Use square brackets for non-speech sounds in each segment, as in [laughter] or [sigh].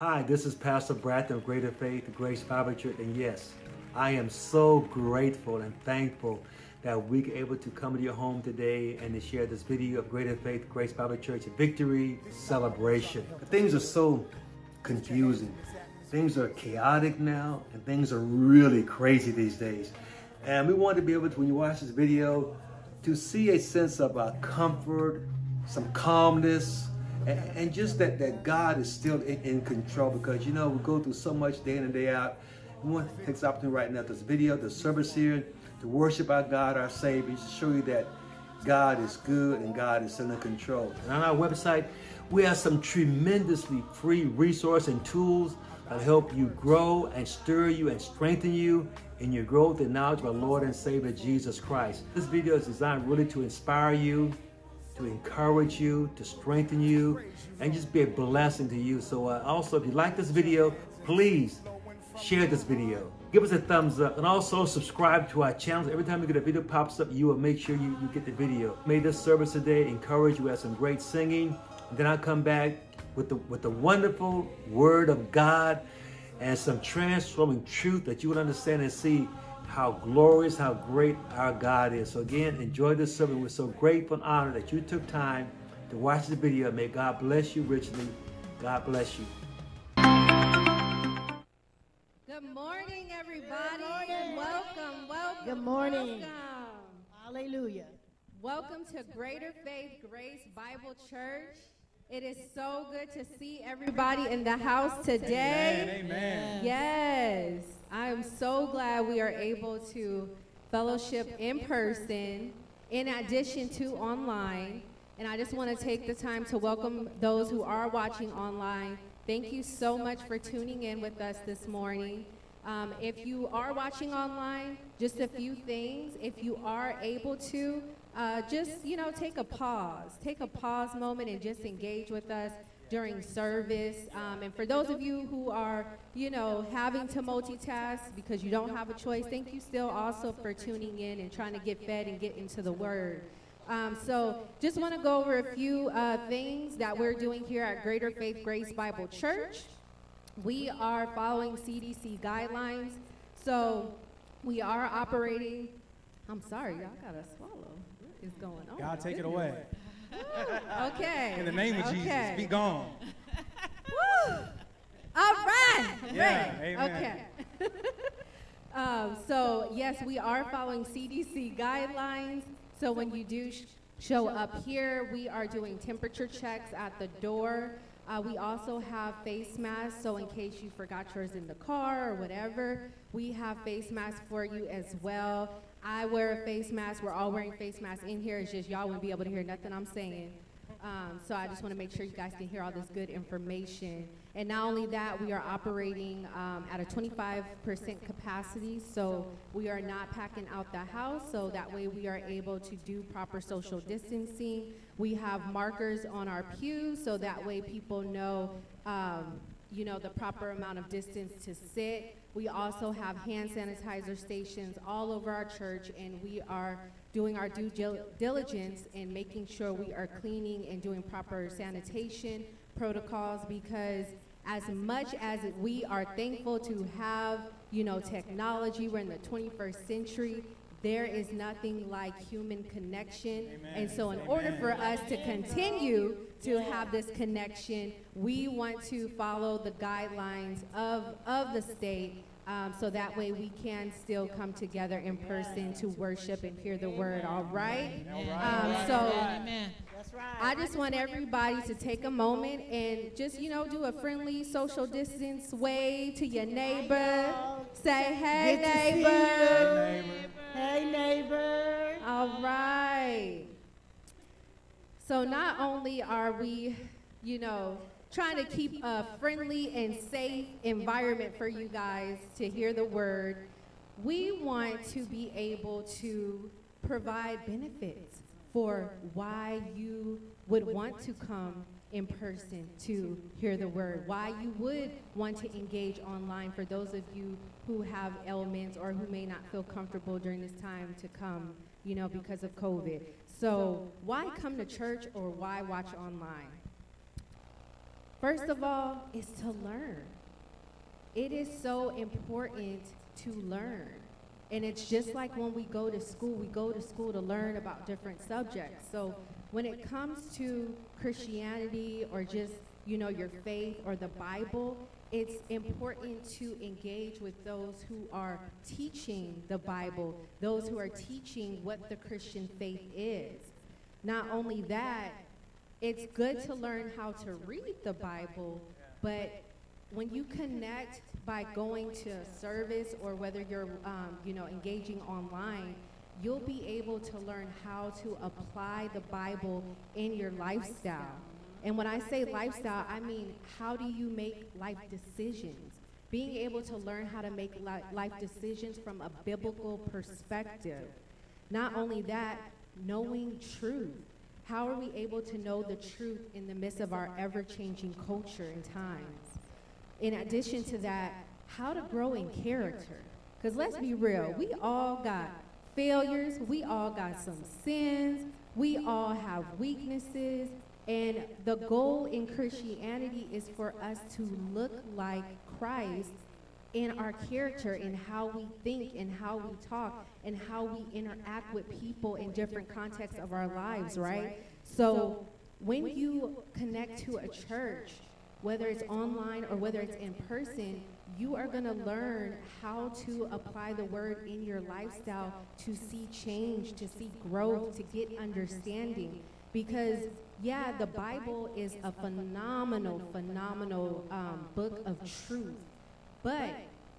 Hi, this is Pastor Bratton of Greater Faith, Grace Bible Church, and yes, I am so grateful and thankful that we are able to come to your home today and to share this video of Greater Faith, Grace Bible Church Victory Celebration. Things are so confusing. Things are chaotic now, and things are really crazy these days. And we want to be able to, when you watch this video, to see a sense of uh, comfort, some calmness, and, and, just that, that God is still in, in, control because, you know, we go through so much day in and day out. We want to take this opportunity right now, this video, the service here, to worship our God, our Savior, to show you that God is good and God is in control. And on our website, we have some tremendously free resources and tools that help you grow and stir you and strengthen you in your growth and knowledge of our Lord and Savior Jesus Christ. This video is designed really to inspire you, to encourage you, to strengthen you, and just be a blessing to you. So uh, also, if you like this video, please share this video. Give us a thumbs up and also subscribe to our channel. Every time you get a video pops up, you will make sure you, you get the video. May this service today encourage you with some great singing. Then I'll come back with the, with the wonderful word of God and some transforming truth that you would understand and see how glorious, how great our God is. So again, enjoy this service. We're so grateful and honored that you took time to watch the video. May God bless you richly. God bless you. Good morning, everybody. Good morning. Welcome, welcome. Good morning. Welcome. Hallelujah. Welcome to Greater Faith Grace Bible Church. It is so good to see everybody in the house today. Amen. Amen. Yes. I'm so glad we are able to fellowship in person in addition to online. And I just want to take the time to welcome those who are watching online. Thank you so much for tuning in with us this morning. Um, if you are watching online, just a few things. If you are able to, uh, just, you know, take a pause. Take a pause moment and just engage with us during service. Um, and for those of you who are, you know, having to multitask because you don't have a choice, thank you still also for tuning in and trying to get fed and get into the Word. Um, so just want to go over a few uh, things that we're doing here at Greater Faith Grace Bible Church. We are following CDC guidelines. So we are operating. I'm sorry, y'all got to swallow is going on? God, take it away. [laughs] okay. In the name of okay. Jesus, be gone. [laughs] Woo! All right. Yeah, amen. Okay. [laughs] um, so, yes, we are following CDC guidelines. So, when you do sh show up here, we are doing temperature checks at the door. Uh, we also have face masks, so in case you forgot yours in the car or whatever, we have face masks for you as well. I wear a face mask. We're all wearing face masks in here. It's just y'all wouldn't be able to hear nothing I'm saying. Um, so I just want to make sure you guys can hear all this good information. And not only that, we are operating um, at a 25% capacity, so we are not packing out the house, so that way we are able to do proper social distancing. We have markers on our pews, so that way people know, um, you know, the proper amount of distance to sit. We also have hand sanitizer stations all over our church, and we are doing our due diligence in making sure we are cleaning and doing proper sanitation protocols because as much as we are thankful to have, you know, technology, we're in the 21st century, there is nothing like human connection. Amen. And so in order for us to continue to have this connection, we want to follow the guidelines of, of the state um, so that way we can still come together in person to worship and hear the word, all right? Um, so I just want everybody to take a moment and just, you know, do a friendly social distance way to your neighbor. Say, hey, neighbor. Hey, neighbor. All right. So not only are we, you know, trying to keep a friendly and safe environment for you guys to hear the word, we want to be able to provide benefits for why you would want to come in person to hear the word, why you would want to engage online for those of you who have ailments or who may not feel comfortable during this time to come, you know, because of COVID. So why come to church or why watch online? First of all, is to learn. It is so important to learn. And it's just like when we go to school, we go to school to learn about different subjects. So when it comes to Christianity or just, you know, your faith or the Bible, it's important to engage with those who are teaching the Bible, those who are teaching what the Christian faith is. Not only that, it's good to learn how to read the Bible, but when you connect by going to a service or whether you're, um, you know, engaging online, you'll be able to learn how to apply the Bible in your lifestyle. And when I say lifestyle, I mean how do you make life decisions? Being able to learn how to make li- life decisions from a biblical perspective. Not only that, knowing truth. How are we able to know the truth in the midst of our ever changing culture and times? In addition to that, how to grow in character. Because let's be real, we all got failures, we all got some sins, we all have weaknesses, and the goal in Christianity is for us to look like Christ in our character, in how we think, in how we talk, and how we interact with people in different contexts of our lives, right? So when you connect to a church, whether it's online or whether it's in person, you are going to learn how to apply the word in your lifestyle to see change, to see growth, to get understanding. Because, yeah, the Bible is a phenomenal, phenomenal um, book of truth. But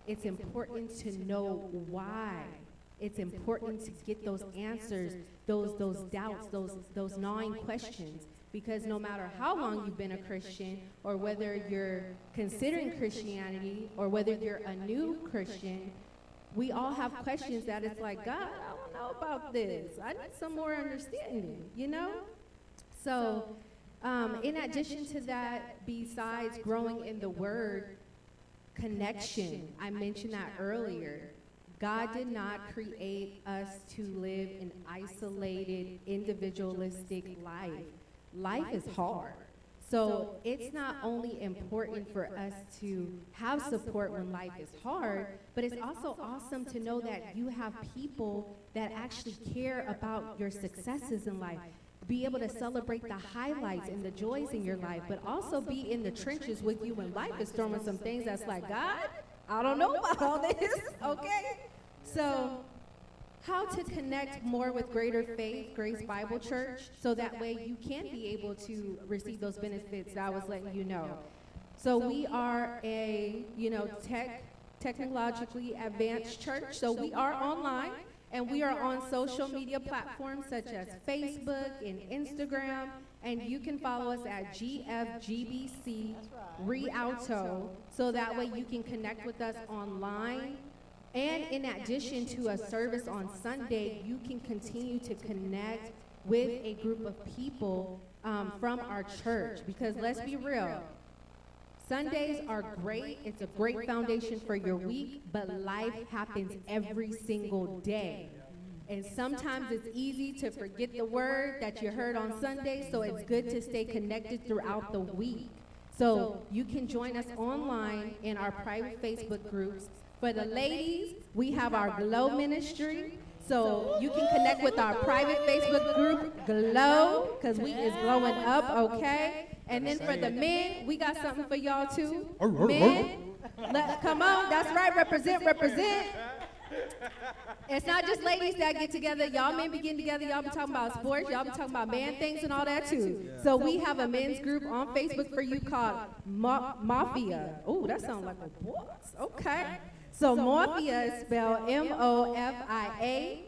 it's important to know why. It's important to get those answers, those, those doubts, those, those gnawing questions. Because no matter how long you've been a Christian, or whether you're considering Christianity, or whether you're a new Christian, we all have questions that it's like, God, I don't know about this. I need some more understanding, you know? So, um, in addition to that, besides growing in the Word, connection, I mentioned that earlier. God did not create us to live an isolated, individualistic life. Life is hard. So it's not only important for us to have support when life is hard, but it's also awesome to know that you have people that actually care about your successes in life. Be able to celebrate the highlights and the joys in your life, but also be in the trenches with you when life is throwing some things that's like, God, I don't know about all this, [laughs] okay? So how to connect more with Greater Faith, Grace Bible Church, so that way you can be able to receive those benefits that I was letting you know. So we are a, you know, tech, technologically advanced church, so we are online. And we are on social media platforms such as Facebook and Instagram. And you can follow us at GFGBC Rialto. So that way you can connect with us online. And in addition to a service on Sunday, you can continue to connect with a group of people um, from our church. Because let's be real, Sundays are great. It's a great foundation for your week, but life happens every single day. And sometimes it's easy to forget the word that you heard on Sunday, so it's good to stay connected throughout the week. So you can join us online in our private Facebook groups. For the ladies, we have our Glow Ministry. So you can connect with our private Facebook group, Glow, because we is glowing up, okay? And then for the men, we got something for y'all too. Oh, oh, men, oh. let, come on, that's right, represent, represent. It's not just ladies that get together. Y'all men be getting together. Y'all be talking about sports. Y'all be talking about man things and all that too. So we have a men's group on Facebook for you called Ma- Mafia. Oh, that sounds like a what? Okay. So Mafia is spelled M-O-F-I-A.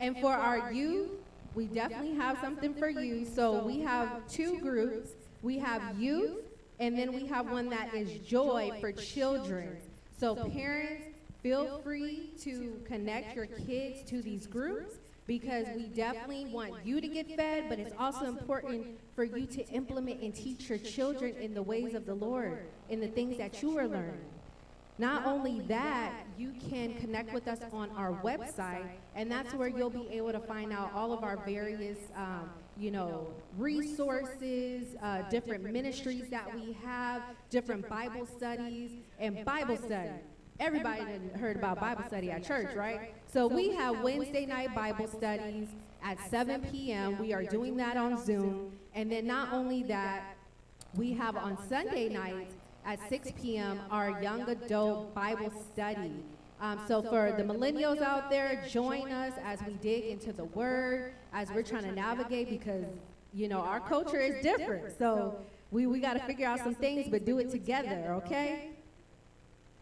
And for our youth, we definitely have something for you. So we have two groups. We have youth, and then we have one that is joy for children. So parents, feel free to connect your kids to these groups because we definitely want you to get fed, but it's also important for you to implement and teach your children in the ways of the Lord, in the things that you are learning. Not only that, you can connect with us on our website, and that's where you'll be able to find out all of our various um, you know, resources, uh, different ministries that we have, different Bible studies, and Bible study. Everybody heard about Bible study at church, right? So we have Wednesday night Bible studies at 7 p.m. We are doing that on Zoom. And then not only that, we have on Sunday nights at 6 p.m. our young adult Bible study. Um, so for the millennials out there, join us as we dig into the Word, as we're trying to navigate because, you know, our culture is different. So we, we got to figure out some things, but do it together, okay?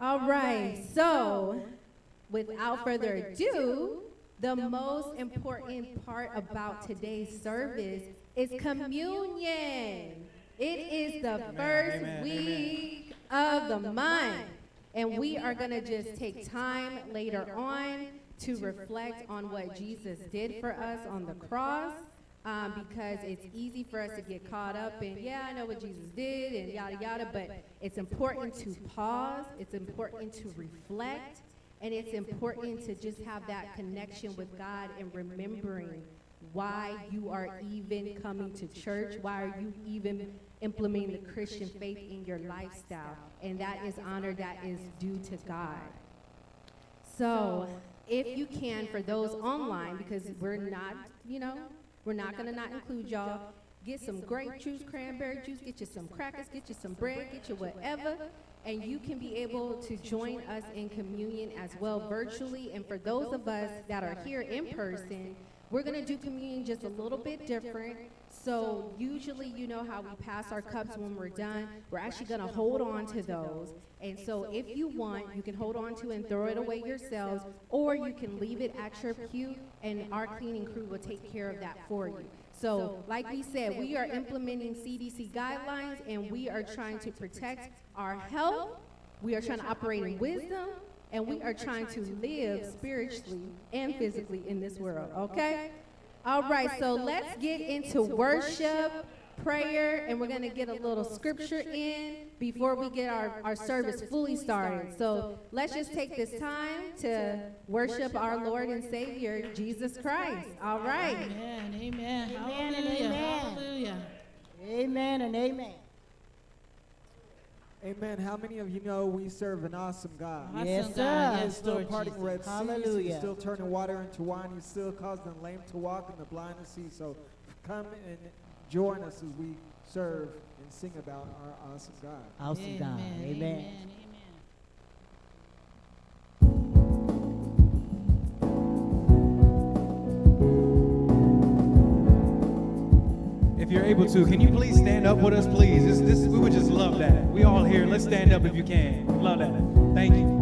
All right, so without further ado, the most important part about today's service is communion. It is the first week of the month. And we are going to just take time later on to reflect on what Jesus did for us on the cross. Um, because it's easy for us to get caught up in, yeah, I know what Jesus did and yada yada, but it's important to pause, it's important to reflect, and it's important to just have that connection with God and remembering why you are even coming to church, why are you even implementing the Christian faith in your lifestyle. And that is honor that is due to God. So, if you can, for those online, because we're not, you know, we're not going to not include y'all, get some grape juice, cranberry juice, get you some crackers, get you some bread, get you whatever, and you can be able to join us in communion as well virtually. And for those of us that are here in person, we're going to do communion just a little bit different. So usually, you know how we pass our cups when we're done. We're actually going to hold on to those. And so if you want, you can hold on to and throw it away yourselves, or you can leave it at your pew, and our cleaning crew will take care of that for you. So, like we said, we are implementing CDC guidelines, and we are trying to protect our health. We are trying to operate in wisdom, and we are trying to live spiritually and physically in this world, okay? All right, so let's get into worship, prayer, and we're going to get a little scripture in before we get our, our service fully started. So let's just take this time to worship our Lord and Savior, Jesus Christ. All right. Amen. Amen. Amen and amen. Hallelujah. Amen and amen. Amen. How many of you know we serve an awesome God? Awesome Yes, He sir. is Yes, still Lord parting Jesus. red seas. Hallelujah. He's still turning water into wine. He's still causing the lame to walk and the blind to see. So come and join us as we serve and sing about our awesome God. Awesome God. Amen. amen. You're able to, can you please stand up with us, please? This, this, we would just love that. We all here. Let's stand up if you can. Love that. Thank you.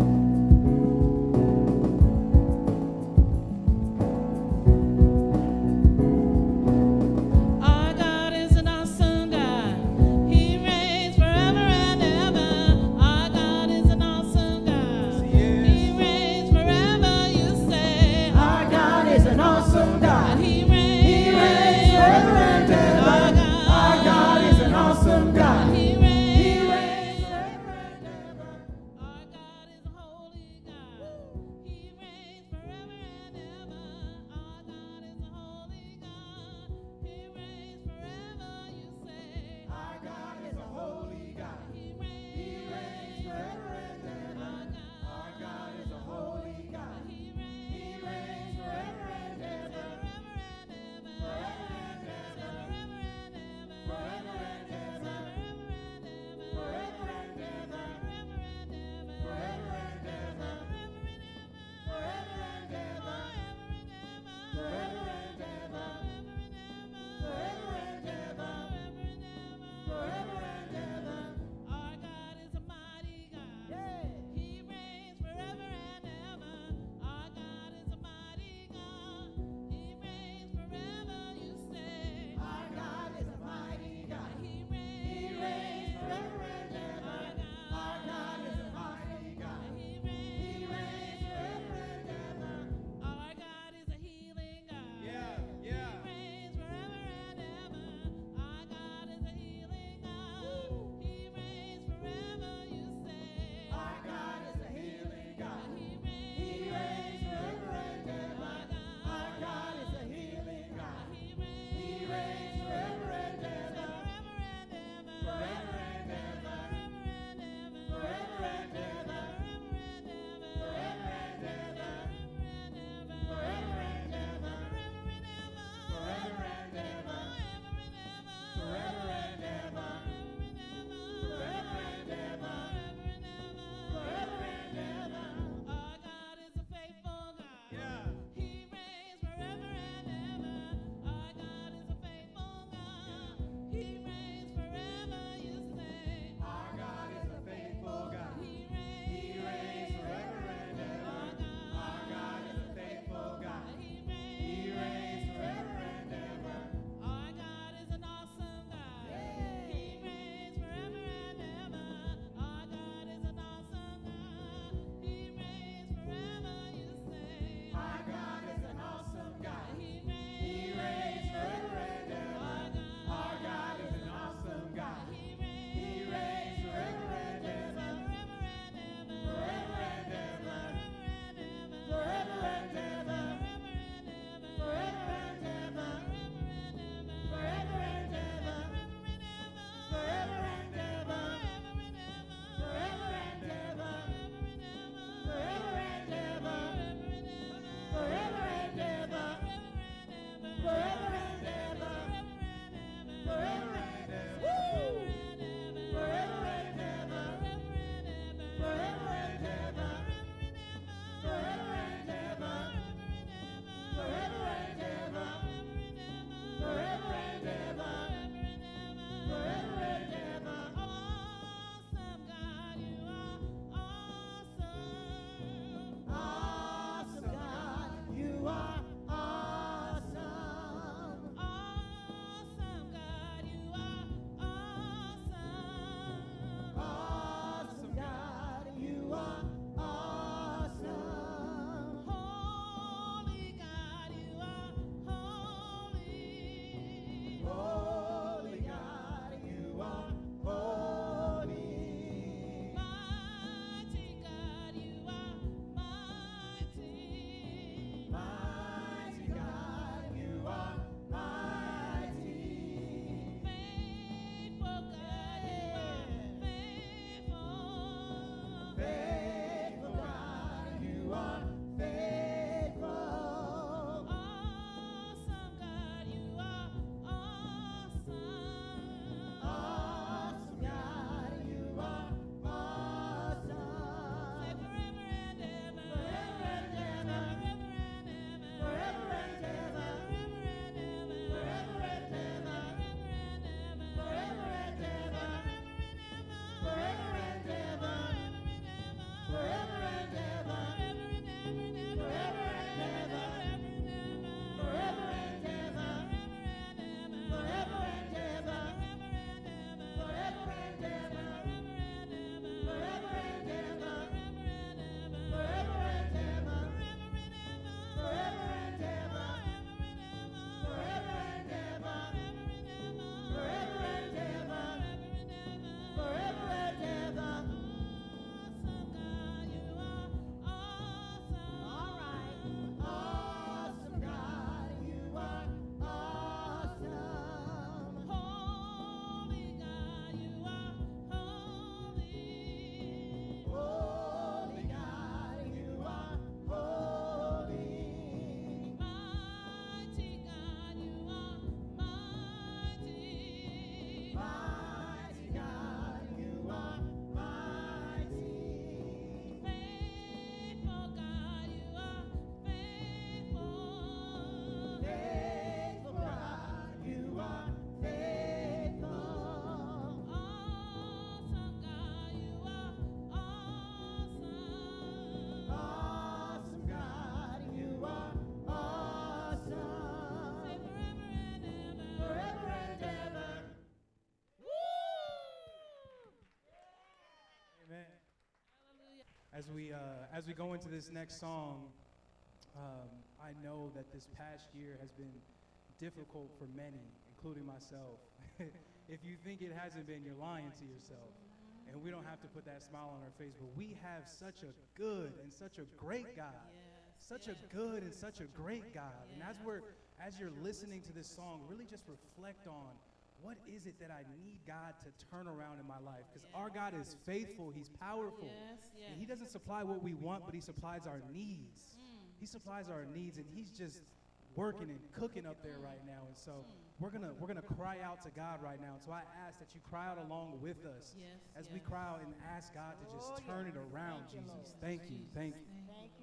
as we, uh, as we go into this next song, um, I know that this past year has been difficult for many, including myself. [laughs] if you think it hasn't been, you're lying to yourself. And we don't have to put that smile on our face, but we have such a good and such a great God. Such a good and such a great God. And as we're as you're listening to this song, really just reflect on what is it that I need God to turn around in my life? Because yeah. our God is faithful, He's powerful. Yes, yes. And He doesn't supply what we want, but He supplies our needs. Mm. He supplies our needs, and He's just working and cooking up there right now. And so hmm. we're gonna we're gonna cry out to God right now. And so I ask that you cry out along with us yes, as we cry out and ask God to just turn it around, Jesus. Thank you. Thank you. Thank you.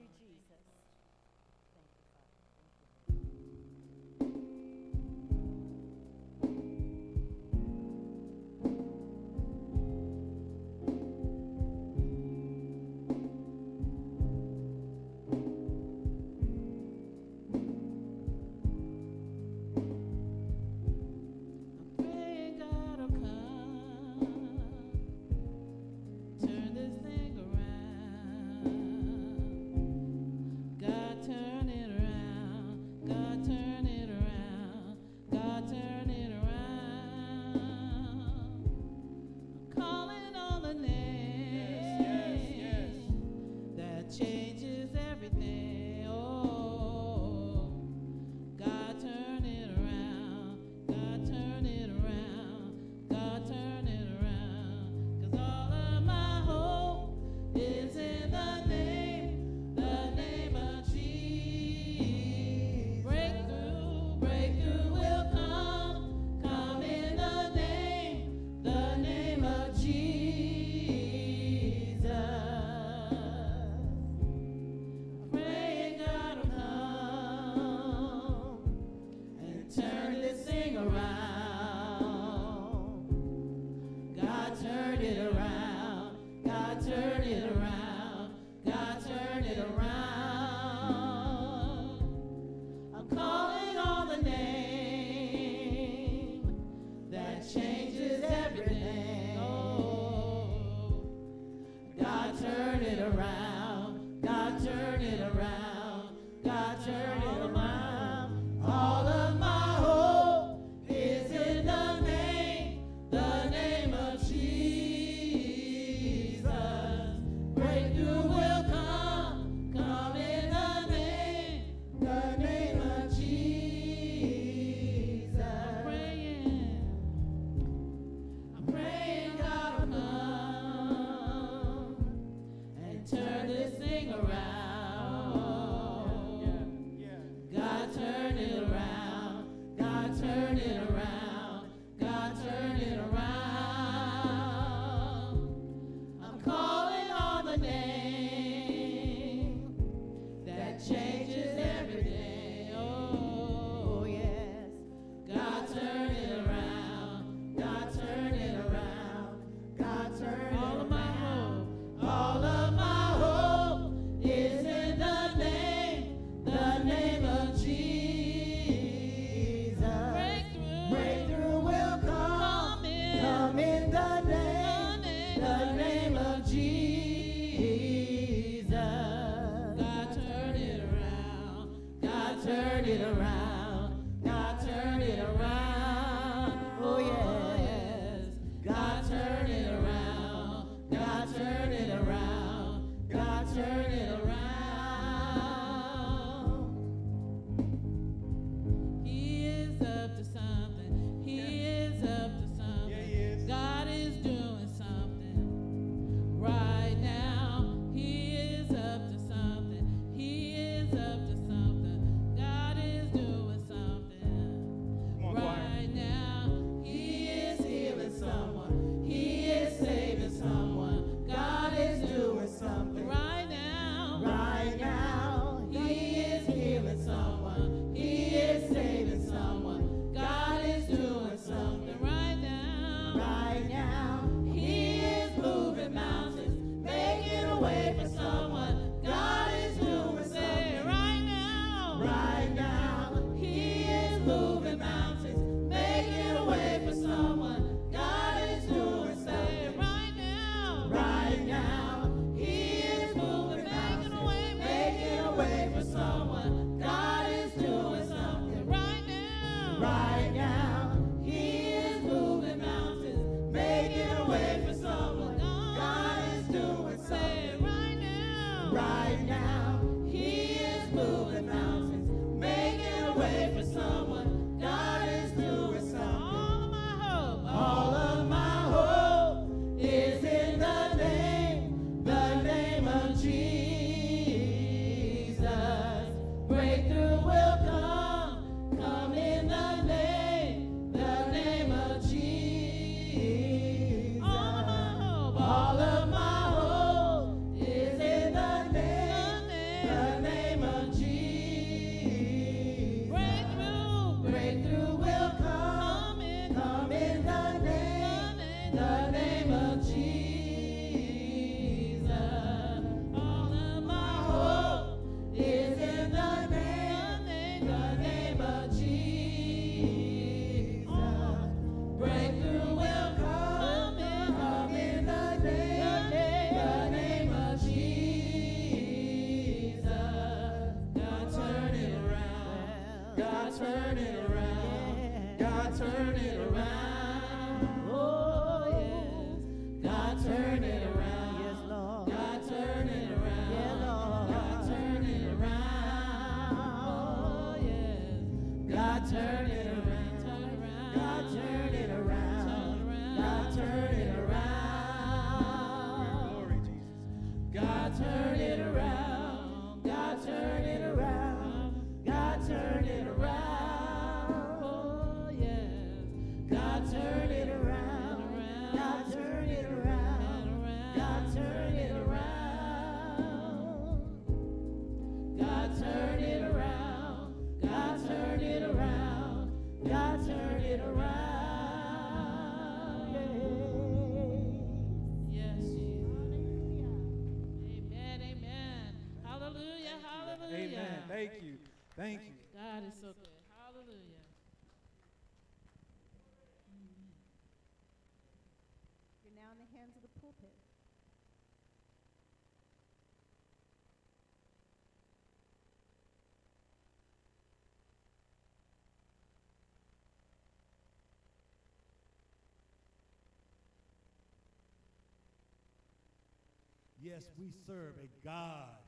Yes, we serve a God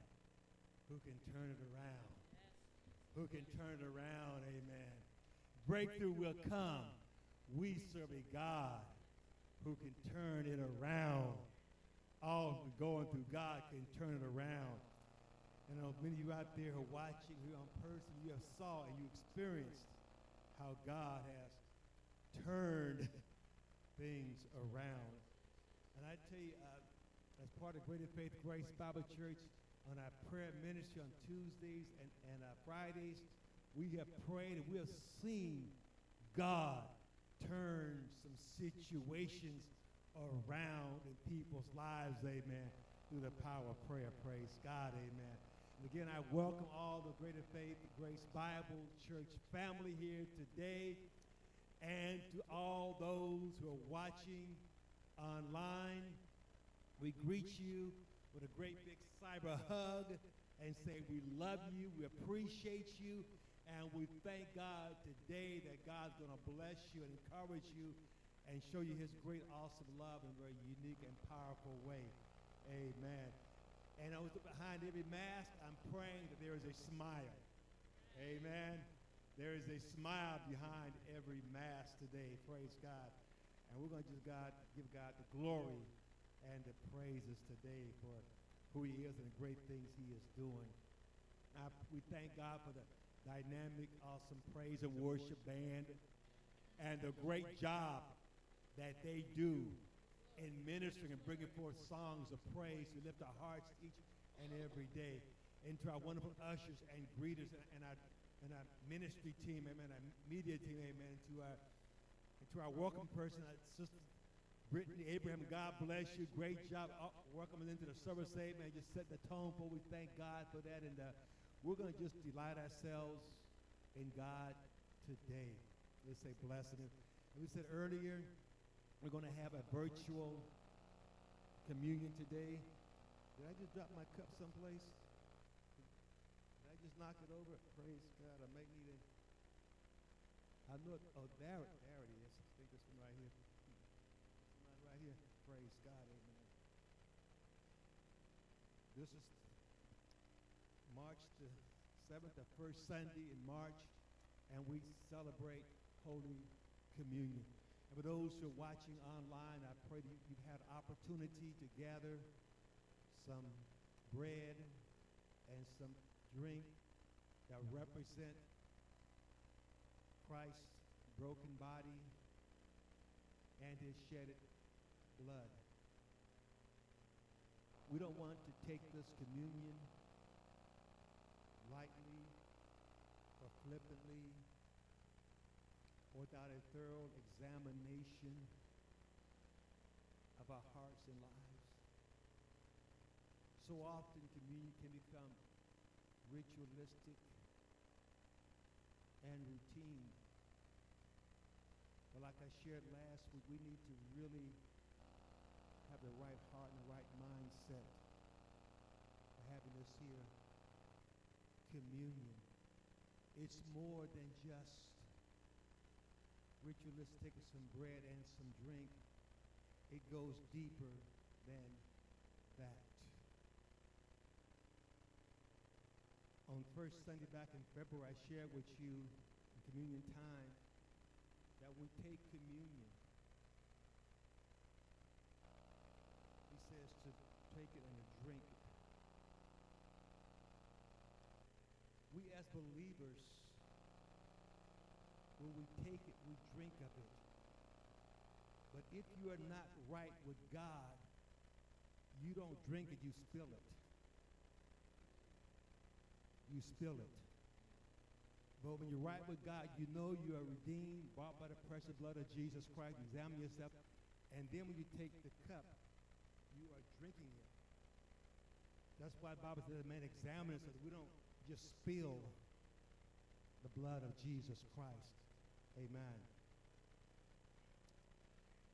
who can turn it around. Who can turn it around, amen. Breakthrough will come. We serve a God who can turn it around. All going through, God can turn it around. You know, many of you out there who are watching here on person, you have saw and you experienced how God has turned [laughs] things around. And I tell you, uh, as part of Greater Faith Grace Bible Church, on our prayer ministry on Tuesdays and, and uh, Fridays, we have prayed and we have seen God turn some situations around in people's lives, amen, through the power of prayer. Praise God, amen. And again, I welcome all the Greater Faith Grace Bible Church family here today and to all those who are watching online. We greet you with a great big cyber hug and say we love you, we appreciate you, and we thank God today that God's going to bless you and encourage you and show you his great, awesome love in a very unique and powerful way. Amen. And I was behind every mask, I'm praying that there is a smile. Amen. There is a smile behind every mask today. Praise God. And we're going to just God give God the glory and the praises today for who he is and the great things he is doing. I, we thank God for the dynamic, awesome praise and worship band and the great job that they do in ministering and bringing forth songs of praise to lift our hearts each and every day. into our wonderful ushers and greeters and, and our and our ministry team, amen, our media team, amen, to our to our welcome person, our sister Brittany Abraham, God bless you. Great job uh, welcoming into the service, amen. Just set the tone for. We thank God for that, and uh, we're going to just delight ourselves in God today. Let's say blessing. And we said earlier, we're going to have a virtual communion today. Did I just drop my cup someplace? Did I just knock it over? Praise God. I might need it. I know. Oh, there, there it is. I think this one right here. This one right here. Praise God. Amen. This is March the 7th, the first Sunday in March, and we celebrate Holy Communion. And for those who are watching online, I pray that you've had opportunity to gather some bread and some drink that represent Christ's broken body and his shedded blood. We don't want to take this communion lightly or flippantly without a thorough examination of our hearts and lives. So often communion can become ritualistic and routine. But like I shared last week, we need to really have the right heart and the right mindset for having this here communion. It's more than just ritualistic some bread and some drink. It goes deeper than that. On first Sunday back in February, I shared with you in communion time that we take communion. He says to take it and to drink it. We as believers, when we take it, we drink of it. But if you are not right with God, you don't drink it, you spill it. You spill it. But when you're right with God, you know you are redeemed, bought by the precious blood of Jesus Christ. Examine yourself. And then when you take the cup, drinking it. That's why Bible says, man, examine us so that we don't just spill the blood of Jesus Christ. Amen.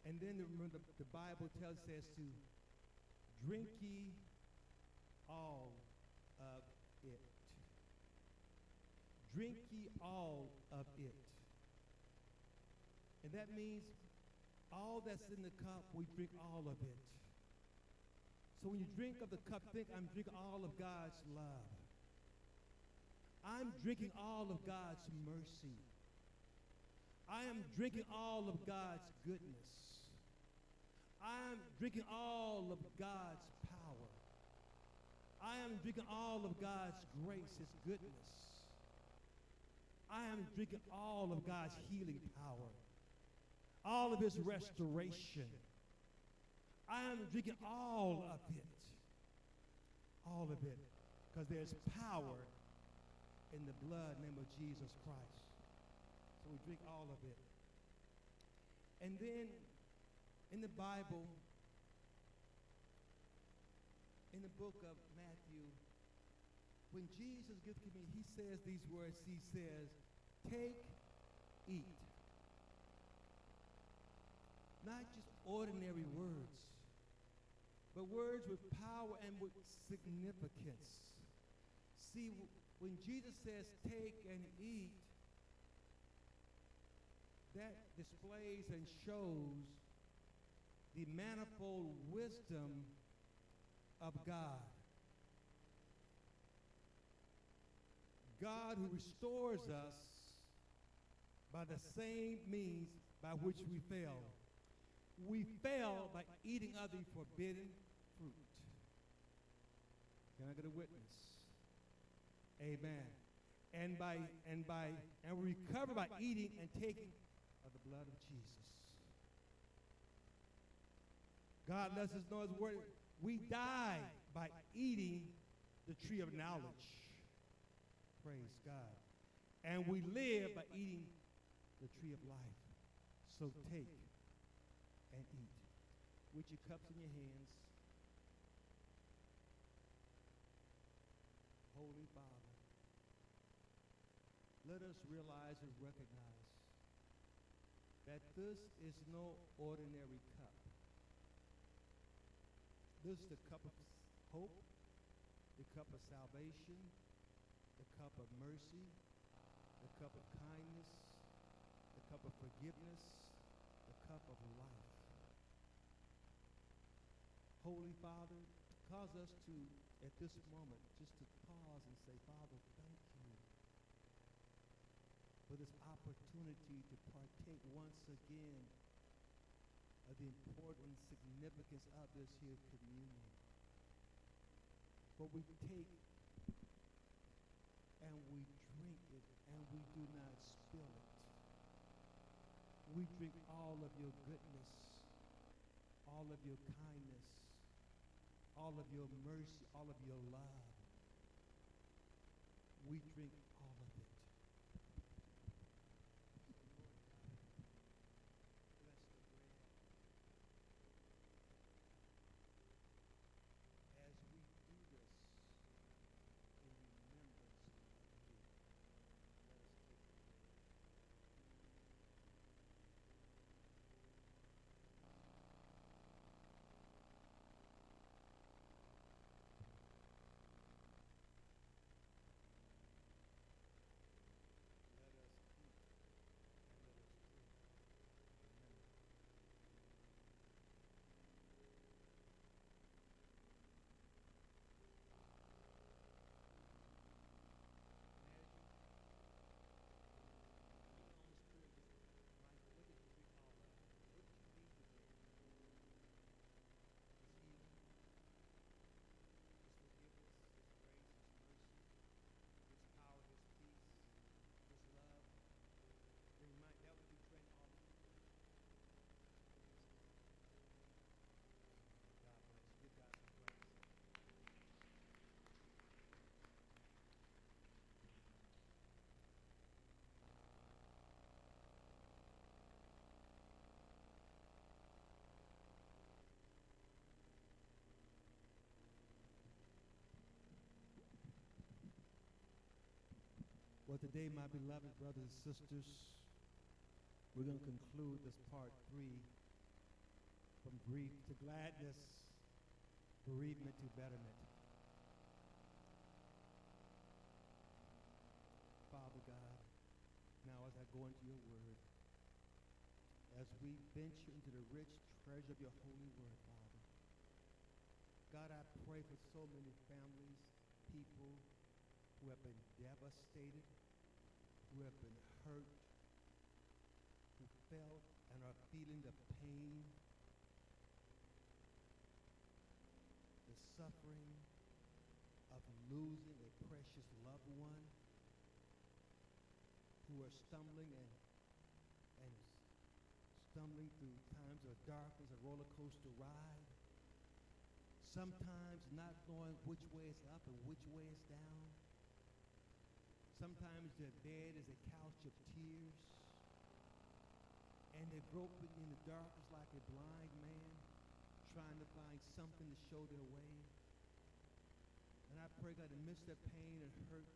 And then the, the, the Bible tells us to drink ye all of it. Drink ye all of it. And that means all that's in the cup, we drink all of it. So when you drink of the cup, think I'm drinking all of God's love. I'm drinking all of God's mercy. I am drinking all of God's goodness. I am drinking all of God's power. I am drinking all of God's grace, His goodness. I am drinking all of God's healing power, all of His restoration. I am drinking all of it. All of it. Because there's power in the blood name of Jesus Christ. So we drink all of it. And then in the Bible, in the book of Matthew, when Jesus gives communion, he says these words. He says, take, eat. Not just ordinary words, but words with power and with significance. See, when Jesus says take and eat, that displays and shows the manifold wisdom of God. God who restores us by the same means by which we fell. We fell by eating of the forbidden. Can I get a witness? Amen. And by and by and we recover by eating and taking of the blood of Jesus. God lets us know his word. We die by eating the tree of knowledge. Praise God. And we live by eating the tree of life. So take and eat. With your cups in your hands. Holy Father, let us realize and recognize that this is no ordinary cup. This is the cup of hope, the cup of salvation, the cup of mercy, the cup of kindness, the cup of forgiveness, the cup of life. Holy Father, cause us to, at this moment, just to pause and say, Father, thank you for this opportunity to partake once again of the important significance of this here communion. but we take and we drink it and we do not spill it. We drink all of your goodness, all of your kindness, all of your mercy, all of your love. We drink all of it. Bless the bread. As we do this in remembrance of you, let us take the bread. Let us eat and let us drink. Remember. God bless. Give God some praise. Well, today, my beloved brothers and sisters, we're going to conclude this part three from grief to gladness, bereavement to betterment. Father God, now as I go into your word, as we venture into the rich treasure of your holy word, Father, God, I pray for so many families, people who have been devastated, who have been hurt, who felt and are feeling the pain, the suffering of losing a precious loved one, who are stumbling and, and stumbling through times of darkness, a roller coaster ride, sometimes not knowing which way is up and which way is down. Sometimes their bed is a couch of tears, and they're groping in the darkness like a blind man, trying to find something to show their way. And I pray, God, amidst their pain and hurt,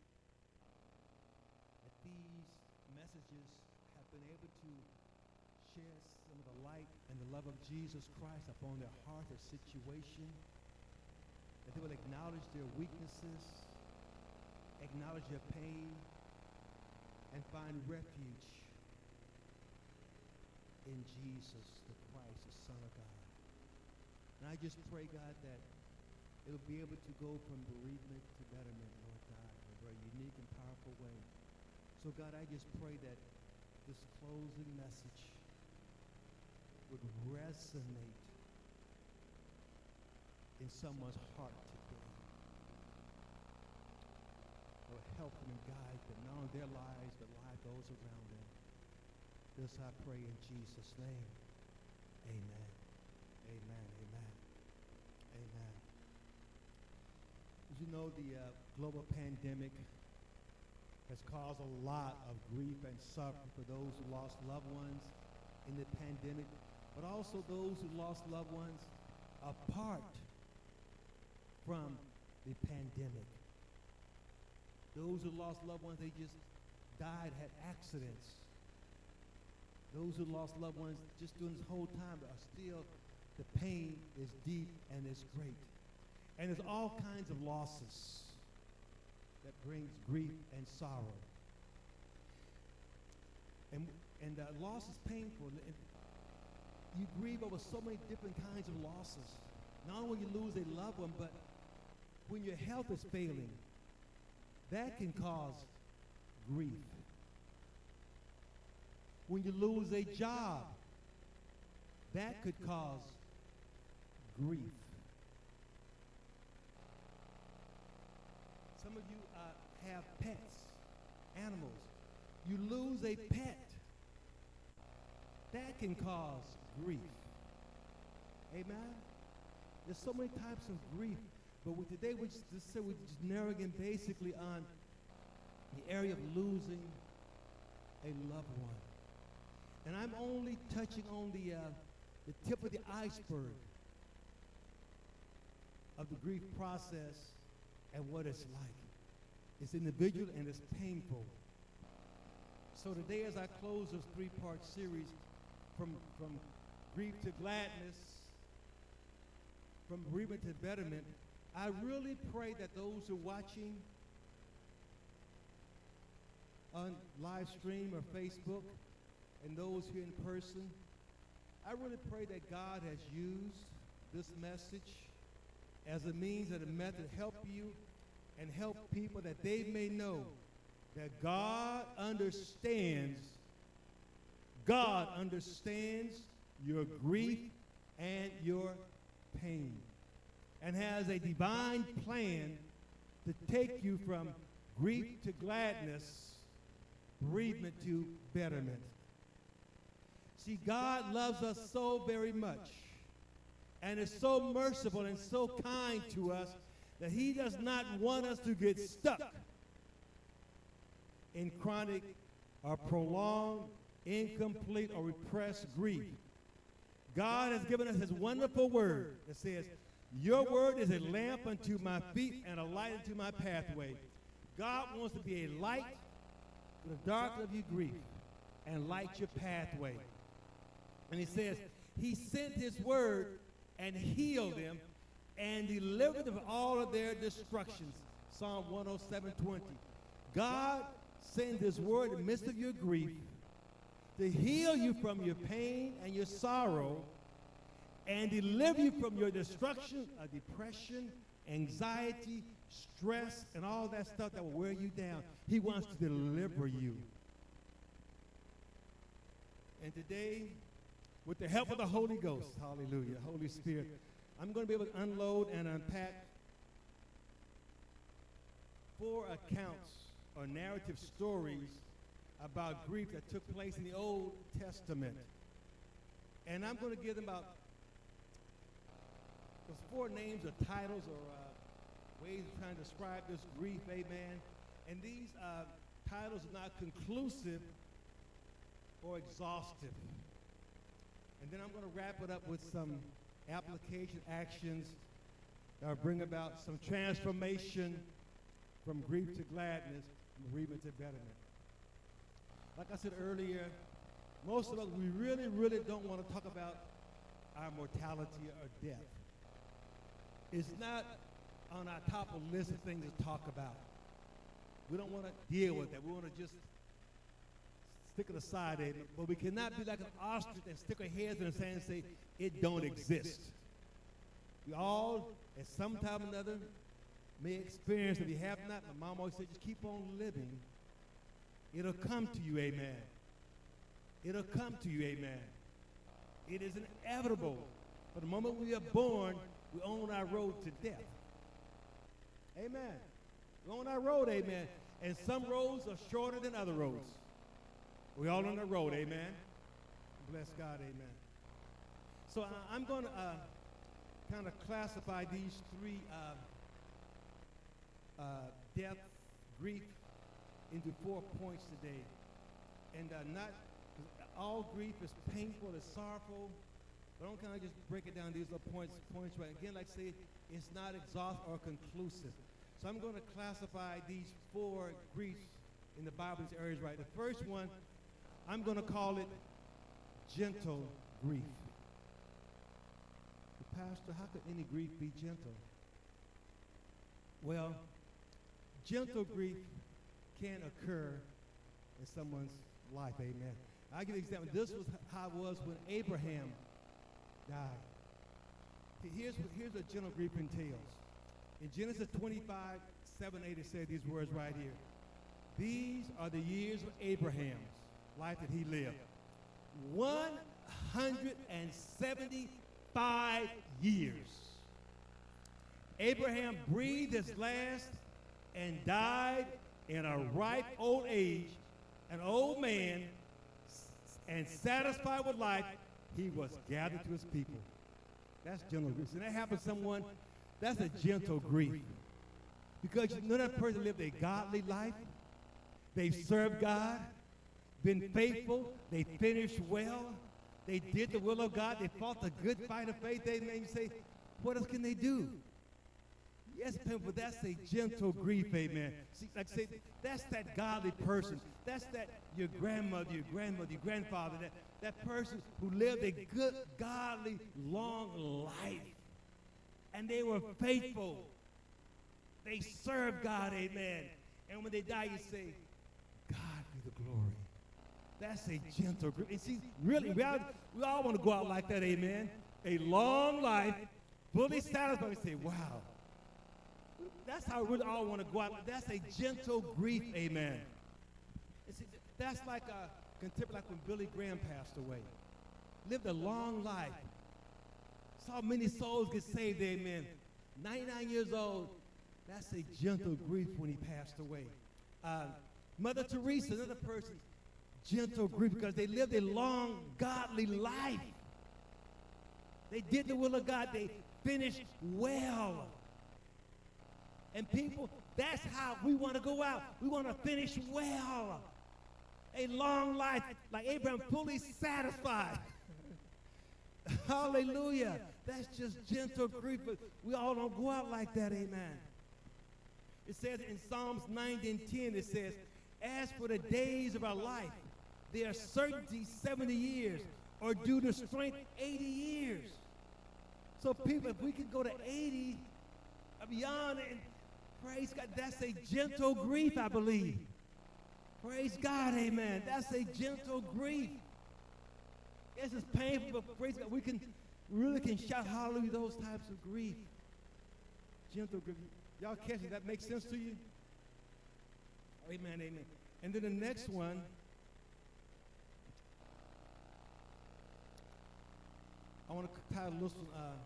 that these messages have been able to share some of the light and the love of Jesus Christ upon their heart, their situation, that they will acknowledge their weaknesses, acknowledge your pain, and find refuge in Jesus, the Christ, the Son of God. And I just pray, God, that it'll be able to go from bereavement to betterment, Lord God, in a very unique and powerful way. So, God, I just pray that this closing message would resonate in someone's heart Or help them and guide them, not only their lives, but lives those around them. This I pray in Jesus' name. Amen. Amen. Amen. Amen. As you know, the uh, global pandemic has caused a lot of grief and suffering for those who lost loved ones in the pandemic, but also those who lost loved ones apart from the pandemic. Those who lost loved ones, they just died, had accidents. Those who lost loved ones just during this whole time are still, the pain is deep and it's great. And there's all kinds of losses that brings grief and sorrow. And, and uh, loss is painful. And you grieve over so many different kinds of losses. Not only when you lose a loved one, but when your health is failing, that can cause grief. When you lose a job, that could cause grief. Some of you uh, have pets, animals. You lose a pet. That can cause grief. Amen? There's so many types of grief. But today we just, just said we're just narrowing in basically on the area of losing a loved one. And I'm only touching on the, uh, the tip of the iceberg of the grief process and what it's like. It's individual and it's painful. So today, as I close this three-part series, from, from grief to gladness, from bereavement to betterment, I really pray that those who are watching on live stream or Facebook and those here in person, I really pray that God has used this message as a means and a method to help you and help people that they may know that God understands, God understands your grief and your pain and has a divine plan to take you from grief to gladness, bereavement to betterment. See, God loves us so very much and is so merciful and so kind to us that he does not want us to get stuck in chronic or prolonged, incomplete, or repressed grief. God has given us his wonderful word that says, Your word is a lamp unto my feet and a light unto my pathway. God wants to be a light to the dark of your grief and light your pathway. And he says, He sent his word and healed them and delivered them from all of their destructions. Psalm 107:20. God sends his word in the midst of your grief to heal you from your pain and your sorrow and deliver you from your destruction of depression, anxiety, stress, and all that stuff that will wear you down. He wants to deliver you. And today, with the help of the Holy Ghost, hallelujah, Holy Spirit, I'm going to be able to unload and unpack four accounts or narrative stories about grief that took place in the Old Testament. And I'm going to give them about those four names or titles or uh, ways of trying to describe this grief, amen. And these uh, titles are not conclusive or exhaustive. And then I'm going to wrap it up with some application actions that will bring about some transformation from grief to gladness, from bereavement to betterment. Like I said earlier, most of us, we really, really don't want to talk about our mortality or death. It's not on our top of list of things to talk about. We don't want to deal with that. We want to just stick it aside. But we cannot be like an ostrich and stick our heads in the sand and say, it don't exist. We all, at some time or another, may experience, if you have not, my mom always said, just keep on living. It'll come to you, amen. It'll come to you, amen. It is inevitable. For the moment we are born, we're on our road to death. Amen. We're on our road, amen. And some roads are shorter than other roads. We're all on the road, amen. Bless God, amen. So I, am going to uh, kind of classify these three uh, uh, death, grief, into four points today. And uh, not all grief is painful, it's sorrowful. But I don't kind of just break it down. These are points, points right. Again, like I say, it's not exhaustive or conclusive. So I'm going to classify these four griefs in the Bible, these areas right. The first one, I'm going to call it gentle grief. The Pastor, how could any grief be gentle? Well, gentle grief can occur in someone's life, amen. I'll give you an example. This was how it was when Abraham died. Here's what, here's what gentle grief entails. In Genesis 25, 7, 8, it said these words right here. These are the years of Abraham's life that he lived. 175 years. Abraham breathed his last and died in a ripe old age, an old man, and satisfied with life, he was gathered to his people. That's gentle grief. And that happens to someone, that's a gentle grief. Because you know that person lived a godly life. They've served God, been faithful, they finished well, they did the will of God, they fought the good fight of faith. They made you say, what else can they do? Yes, but that's a gentle grief, amen. See, like I say, that's that godly person. That's that your grandmother, your grandmother, your grandfather, that, that person who lived a good, godly, long life. And they were faithful. They served God, amen. And when they die, you say, God be the glory. That's a gentle grief. And see, really, we all, we all want to go out like that, amen. A long life, fully satisfied. We say, wow. That's how we all want to go out. That's a gentle grief, amen. That's like a contemporary, like when Billy Graham passed away. Lived a long life. Saw many souls get saved, amen. 99 years old. That's a gentle grief when he passed away. Uh, Mother Teresa, another person, gentle grief because they lived a long, godly life. They did the will of God. They finished well. And people, that's how we want to go out. We want to finish well. A long life, like Abraham, fully satisfied. [laughs] Hallelujah. That's just gentle grief, but we all don't go out like that, amen. It says in Psalms 9 and 10, it says, As for the days of our life, their certainty 70 years, or due to strength 80 years. So people, if we could go to 80 or beyond and praise God, that's a gentle grief, I believe. Praise God, amen. That's a gentle grief. Yes, it's painful, but praise God, we can really can shout hallelujah those types of grief. Gentle grief. Y'all catch it? That makes sense to you? Amen, amen. And then the next one. I want to title this one uh,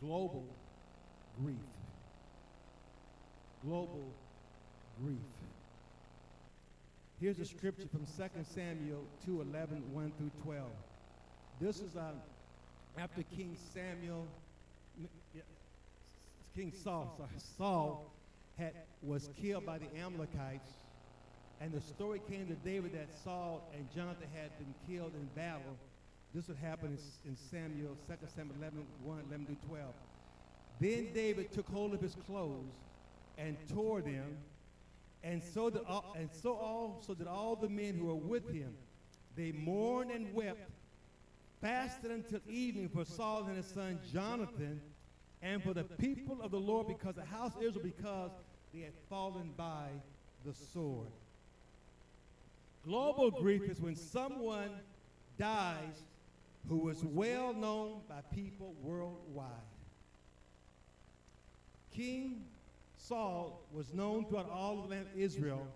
Global Grief. Global Grief. Here's a scripture from 2 Samuel 2 11, 1 through 12. This is uh, after King Samuel, King Saul, sorry, Saul had, was killed by the Amalekites. And the story came to David that Saul and Jonathan had been killed in battle. This would happen in, in Samuel, 2 Samuel 11, 1, 11 through 12. Then David took hold of his clothes and tore them, and so did all, and so also did all the men who were with him. They mourned and wept, fasted until evening for Saul and his son Jonathan, and for the people of the Lord, because the house of Israel, because they had fallen by the sword. Global grief is when someone dies who was well known by people worldwide. King Saul was known throughout all of Israel,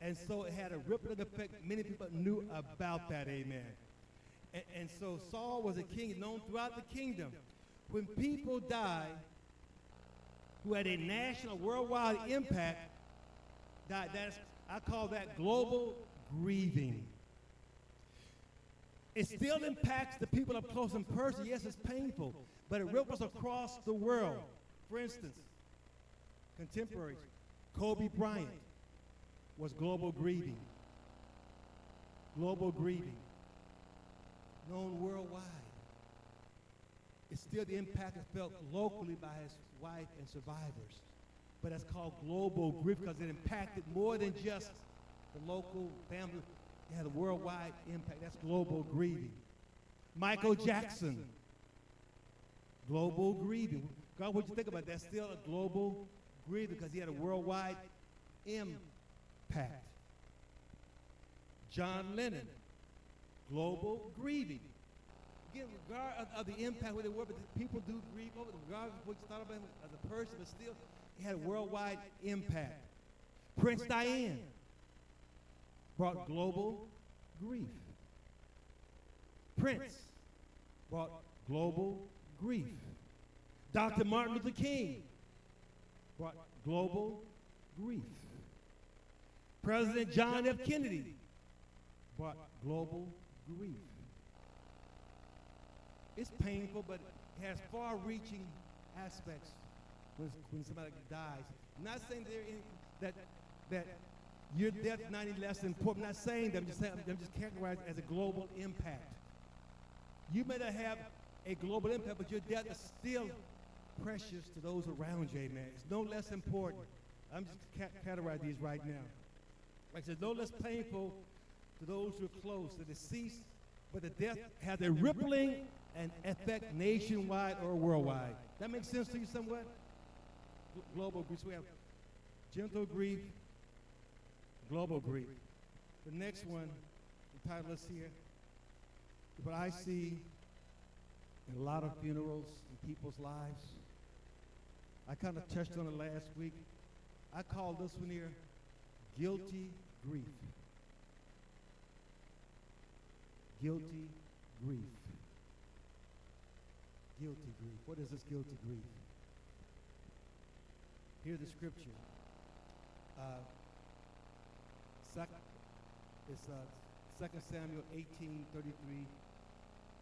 and so it had a rippling effect. Many people knew about that, amen. And, and so Saul was a king known throughout the kingdom. When people die who had a national, worldwide impact, that, that's, I call that global grieving. It still impacts the people up close and personal. Yes, it's painful, but it ripples across the world. For instance, contemporaries, Kobe Bryant was global grieving. Global grieving. Known worldwide. It's still the impact is felt locally by his wife and survivors. But it's called global grief because it impacted more than just the local family. It had a worldwide impact. That's global grieving. Michael Jackson. Global grieving. God, what you think about that? That's still a global grieving because he had a worldwide impact. John Lennon. Global grieving. Again, regard of, of the impact where they were, but the people do grieve over it, regardless of what you thought about him as a person, but still, he had a worldwide impact. Princess Diana brought global grief. Prince brought global grief. Dr. Martin Luther King brought global grief. President John F. Kennedy brought global grief. It's painful, but it has far-reaching aspects when, when somebody dies. I'm not saying any, that that your death is not any less important. I'm not saying that. I'm just saying I'm just characterized as a global impact. You may not have a global impact, but your death is still precious to those around you, amen. It's no less important. I'm just ca- categorizing these right now. Like I said, no less painful to those who are close, the deceased, but the death has a rippling and effect nationwide or worldwide. That makes sense to you somewhat? Global grief. So we have gentle grief, global grief. The next one, the title is here. What I see in a lot of funerals in people's lives. I kind of touched on it last week. I call this one here guilty grief. Guilty grief. Guilty grief. What is this guilty grief? Hear the scripture. Uh, sec- it's uh, 2 Samuel 18, 33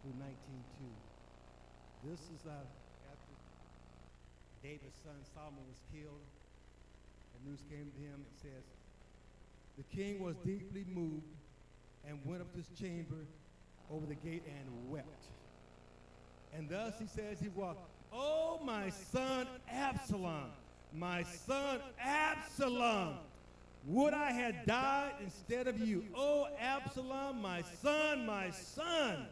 through 19, 2. This is uh, David's son Solomon was killed. The news came to him and says, The king was deeply moved and went up to his chamber over the gate and wept. And thus he says he walked, Oh, my son Absalom, my son Absalom, would I had died instead of you. Oh, Absalom, my son, my son.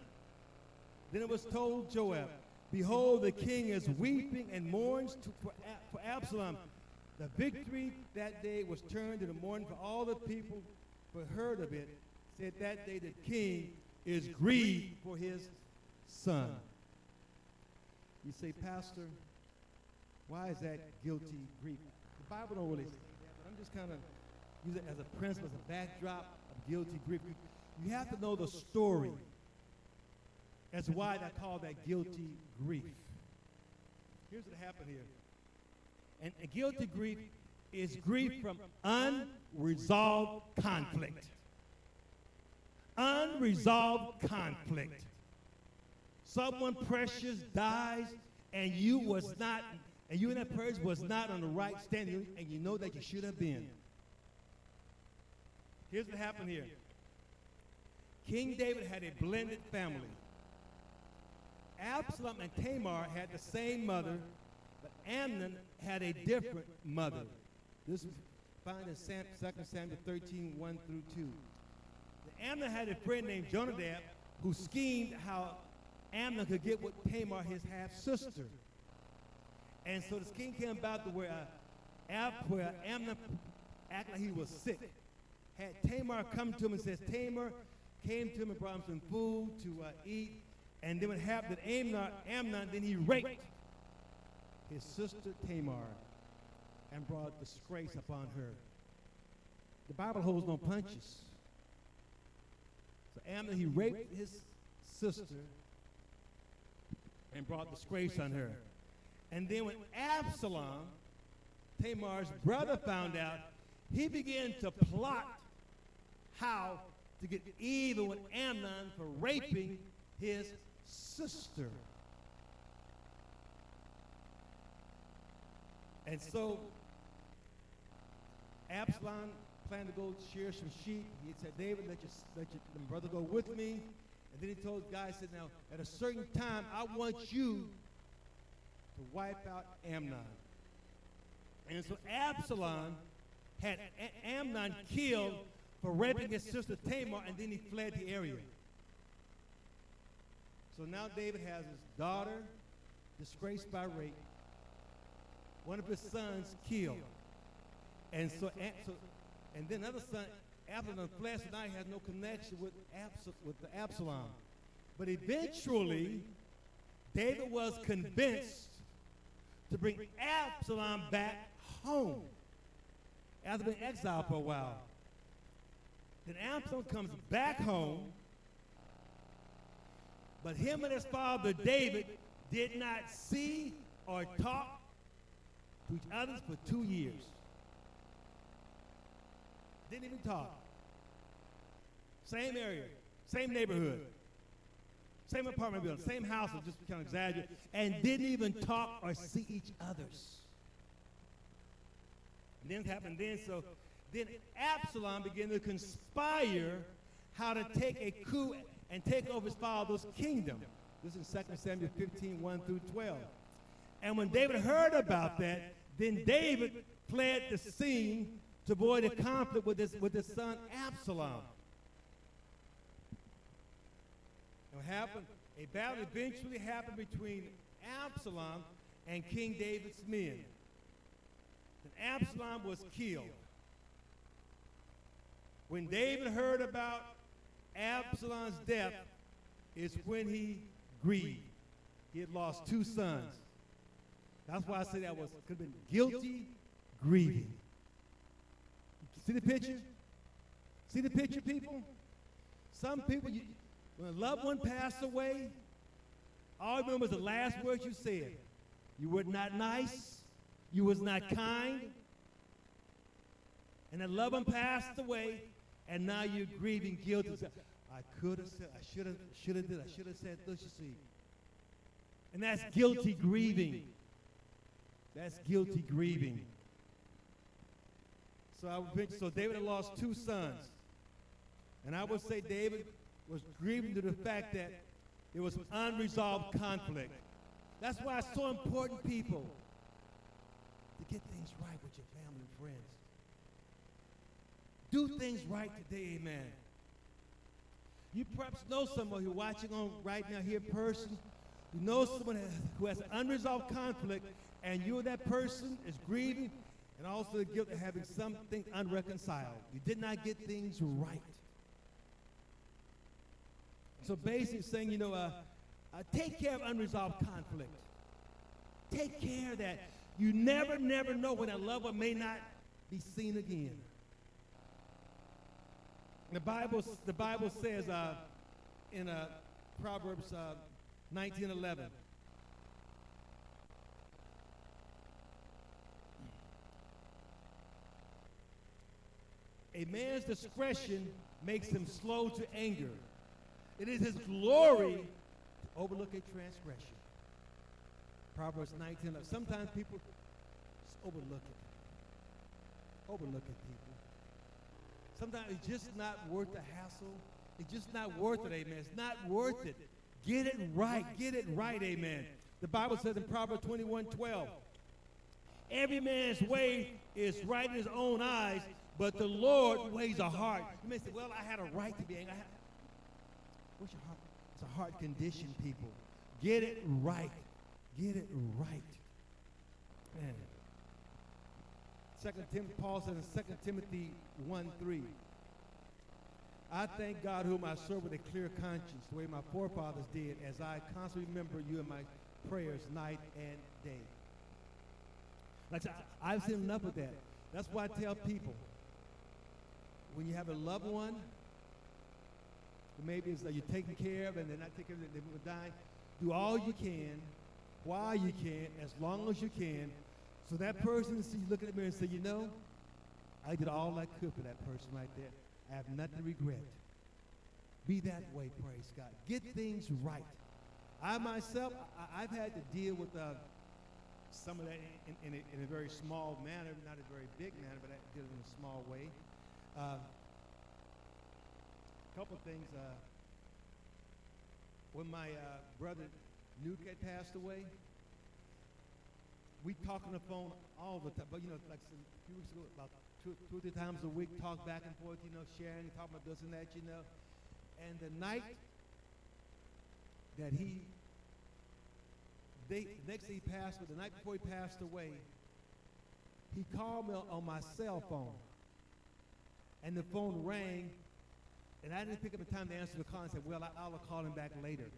Then it was told Joab, Behold, the king is weeping and mourns for, Absalom. The victory that day was turned into mourning for all the people who heard of it. Said that day the king is grieved for his son. You say, Pastor, why is that guilty grief? The Bible don't really say that, but I'm just kind of use it as a principle, as a backdrop of guilty grief. You, have to know the story as to why I call that guilty grief. Here's what happened here. And a guilty grief is grief from unresolved conflict. Unresolved conflict. Someone precious dies and you was not, and you and that person was not on the right standing, and you know that you should have been. Here's what happened here. King David had a blended family. Absalom and Tamar had the same mother, but Amnon had a different mother. This is found in 2 Samuel 13, 1 through 2. The Amnon had a friend named Jonadab who schemed how Amnon could get with Tamar, his half sister. And so the scheme came about to where, uh, where Amnon acted like he was sick. Had Tamar come to him and says, Tamar came to him and brought him some food to uh, eat. And then what happened that Amnon, Amnon, then he raped his sister Tamar and brought disgrace upon her. The Bible holds no punches. So Amnon, he raped his sister and brought disgrace on her. And then when Absalom, Tamar's brother, found out, he began to plot how to get even with Amnon for raping his sister. And so Absalom planned to go shear some sheep. He said, David, let your, let your brother go with me. And then he told he said, now, at a certain time, I want you to wipe out Amnon. And so Absalom had Amnon killed for raping his sister Tamar, and then he fled the area. So now David has his daughter disgraced by rape, one of his sons killed, and so, so and then another son, Absalom so now he has no connection with, with the Absalom. But eventually, David was convinced to bring Absalom back home after being exiled for a while. Then Absalom comes back home, but him and his father David did not see or talk to each other for two years. Didn't even talk. Same area, same neighborhood, same apartment building, same house, just kind of exaggerate, and didn't even talk or see each other's. And then it happened then, so then Absalom began to conspire how to take a coup and take over his father's kingdom. This is 2 Samuel 15, 1 through 12. And when David heard about that, then David fled the scene to avoid a conflict with his, with his son Absalom. What happened? A battle eventually happened between Absalom and King David's men. And Absalom was killed. When David heard about Absalom's death, is when he grieved. He had lost two sons. That's why I say that was could have been guilty grieving. See the picture? See the picture, people? Some people, you, when a loved one passed away, all I remember is the last words you said. You were not nice. You was not kind. And that loved one passed away, and now you're grieving guilty. I could have said, I should have, should have did, I should have said this, you see. And that's guilty grieving. That's guilty grieving. So I would think, so David had lost two sons. And I would say David was grieving to the fact that there was unresolved conflict. That's why it's so important, people, to get things right with your family and friends. Do things right today, amen. You perhaps know someone who's watching on right now here person. You know someone who has unresolved conflict, and you that person is grieving and also the guilt of having something unreconciled. You did not get things right. So basically saying, you know, uh, uh, take care of unresolved conflict. Take care of that you never, never know when a loved one may not be seen again. The Bible, the Bible says uh, in uh, Proverbs uh, 19:11. A man's discretion makes him slow to anger. It is his glory to overlook a transgression. Proverbs 19. Sometimes people just overlook it. Overlook it, people. Sometimes it's just not worth the hassle. It's just not worth it, amen. It's not worth it. Get it right. Get it right, amen. The Bible says in Proverbs 21 12, every man's way is right in his own eyes, but the Lord weighs a heart. You may say, well, I had a right to be angry. What's your heart? It's a heart condition, people. Get it right. Get it right. Man. Second Tim, Paul says in 2 Timothy 1 3. I thank God whom I serve with a clear conscience, the way my forefathers did, as I constantly remember you in my prayers night and day. Like I I've seen enough of that. That's why I tell people when you have a loved one, maybe it's that you're taking care of and they're not taking care of they're dying, do all you can, while you can, as long as you can, so that person sees, look at me and say, you know, I did all I could for that person right there. I have nothing to regret. Be that way, praise God. Get things right. I myself, I, have had to deal with uh, some of that in, in, a, in, a, very small manner, not a very big manner, but I did it in a small way. A uh, couple things. Uh, when my uh, brother Nuke had passed away, we talk on the phone all the time. But you know, like a few weeks ago, about two, two or three times a week, talk back and forth, you know, sharing, talking about this and that, you know. And the night that he, they, next day he passed, but the night before he passed away, he called me on my cell phone. And the phone rang, and I didn't pick up the time to answer the call and said, well, I, I'll call him back later.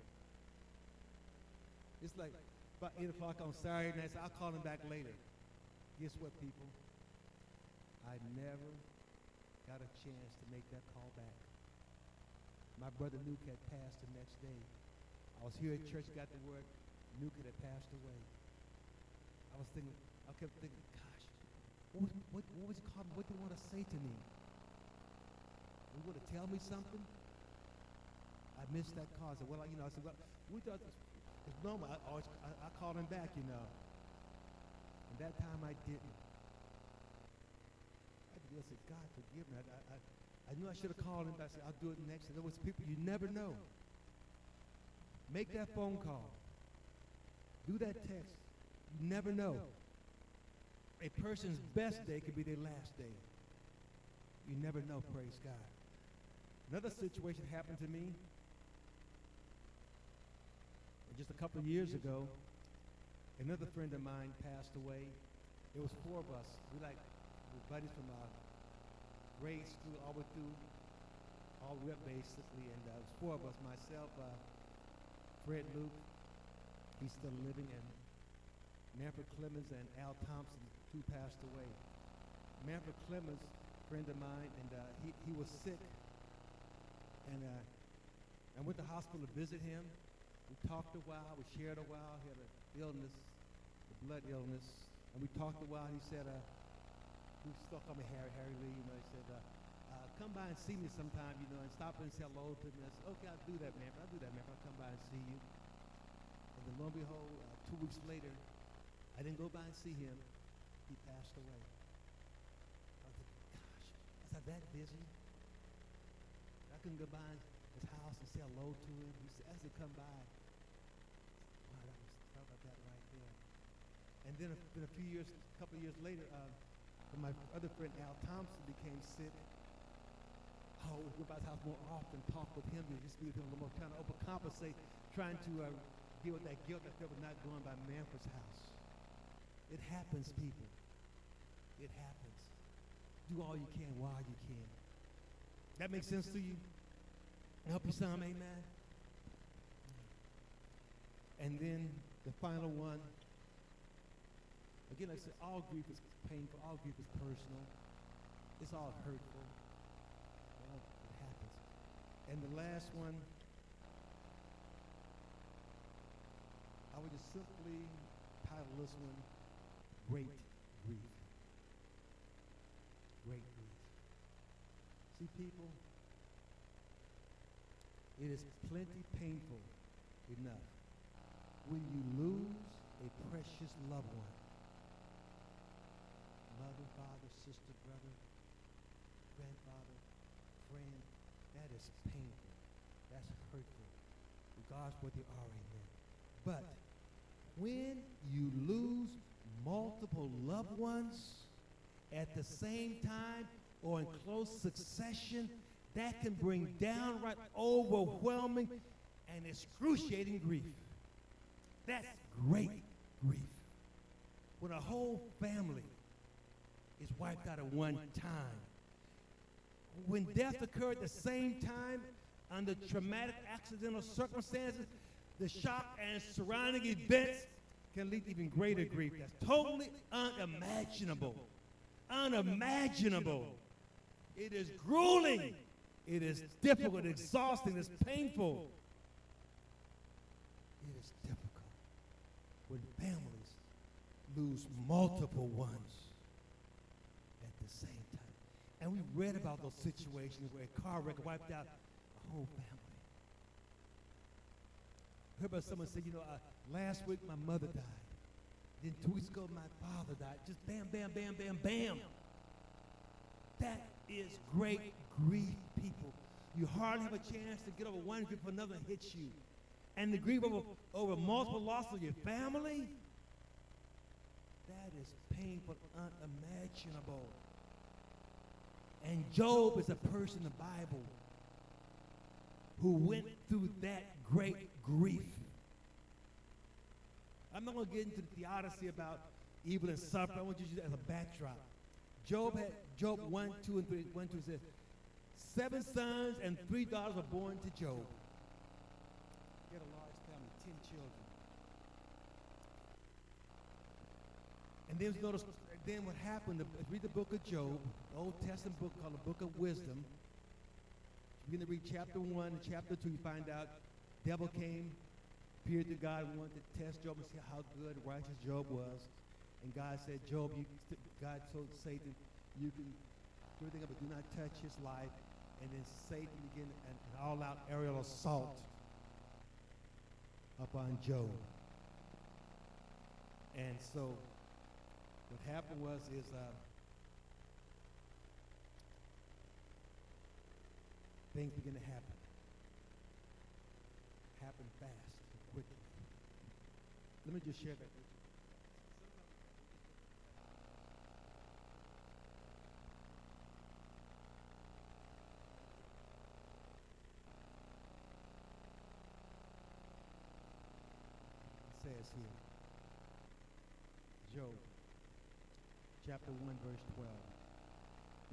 It's like about 8 o'clock on Saturday night, so I'll call him back later. Guess what, people? I never got a chance to make that call back. My brother Nuke had passed the next day. I was here at church, got the word, Nuke had passed away. I was thinking, I kept thinking, gosh, what, what, what was he calling? What do you want to say to me? You want to tell me something? I missed that call. I said, well, you know, I said, well, we thought this normal. I always, I, I called him back, you know. And that time I didn't. I just said, God, forgive me. I, I, I, knew I should have called him back. I said, I'll do it next. And there was people you never know. Make that phone call. Do that text. You never know. A person's best day could be their last day. You never know, praise God. Another situation happened to me just a couple of years ago. Another friend of mine passed away. It was four of us. We like we were buddies from our grade school all the way through, all the way up basically. And uh, it was four of us. Myself, uh, Fred Luke, he's still living, and Manfred Clemens and Al Thompson, two passed away. Manfred Clemens, friend of mine, and uh, he, he was sick. And uh, I went to the hospital to visit him. We talked a while, we shared a while. He had an illness, a blood illness. And we talked a while. He said, uh, he still called me Harry, Harry Lee, you know, he said, uh, uh, come by and see me sometime, you know, and stop and say hello to me. I said, okay, I'll do that, man. I'll do that, man. I'll come by and see you. And then lo and behold, uh, two weeks later, I didn't go by and see him. He passed away. I was like, gosh, is I that busy? I couldn't go by his house and say hello to him. He said, as come by, wow, that was thought about that right there. And then a, then a few years, a couple of years later, when my other friend Al Thompson became sick. Oh, we go by his house more often, talk with him, to just be with him a little more, trying to overcompensate, trying to uh, deal with that guilt that with not going by Manfred's house. It happens, people. It happens. Do all you can while you can. That makes sense to you? Help you some, amen? And then the final one. Again, like I said, all grief is painful, all grief is personal. It's all hurtful. Well, it happens. And the last one, I would just simply title this one Great Grief. Great grief. See, people, it is plenty painful enough when you lose a precious loved one. Mother, father, sister, brother, grandfather, friend, that is painful. That's hurtful. Regardless what they are, amen. But when you lose multiple loved ones at the same time or in close succession, that can bring downright overwhelming and excruciating grief. That's great grief. When a whole family is wiped out at one time. When death occurred at the same time under traumatic accidental circumstances, the shock and surrounding events can lead to even greater grief. That's totally unimaginable. Unimaginable. It is grueling. It is difficult, exhausting, it's painful. It is difficult when families lose multiple ones at the same time. And we read about those situations where a car wreck wiped out a whole family. heard about someone say, you know, uh, last week my mother died. Then two weeks ago my father died. Just bam, bam, bam, bam, bam. That is great grief, people. You hardly have a chance to get over one grief before another hits you. And the grief over, over multiple losses of your family, that is painful, unimaginable. And Job is a person in the Bible who went through that great grief. I'm not going to get into the theodicy about evil and suffering. I want you to use that as a backdrop. Job had Job 1, 2, and 3. 1, 2 says, Seven sons and three daughters were born to Job. He had a large family, ten children. And then notice, then what happened, read the book of Job, the Old Testament book called the Book of Wisdom. You're going to read chapter 1 and chapter 2, you find out devil came, appeared to God, wanted to test Job and see how good, righteous Job was. And God said, Job, you, God told Satan, you can do everything, but do not touch his life. And then Satan began an, an all-out aerial assault upon Job. And so what happened was is uh, things began to happen. Happen fast and quickly. Let me just share that with you. It says here, Job, chapter 1, verse 12.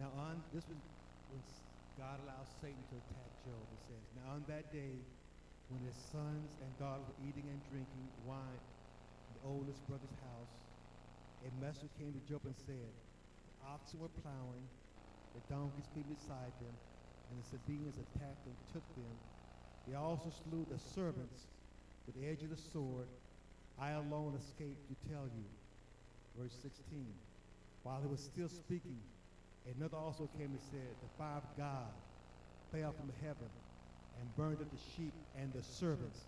Now on, this was when God allowed Satan to attack Job. It says, Now on that day, when his sons and daughters were eating and drinking wine in the oldest brother's house, a messenger came to Job and said, The oxen were plowing, the donkeys feed beside them, and the Sabaeans attacked and took them. They also slew the servants with the edge of the sword. I alone escaped to tell you. Verse 16. While he was still speaking, another also came and said, The fire of God fell from heaven and burned up the sheep and the servants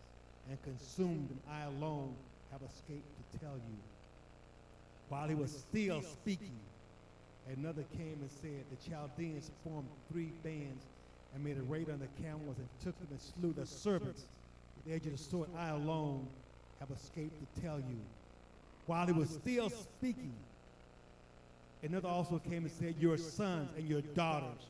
and consumed them. I alone have escaped to tell you. While he was still speaking, another came and said, The Chaldeans formed three bands and made a raid on the camels and took them and slew the servants with the edge of the sword. I alone have escaped to tell you. While he was still speaking, another also came and said, Your sons and your daughters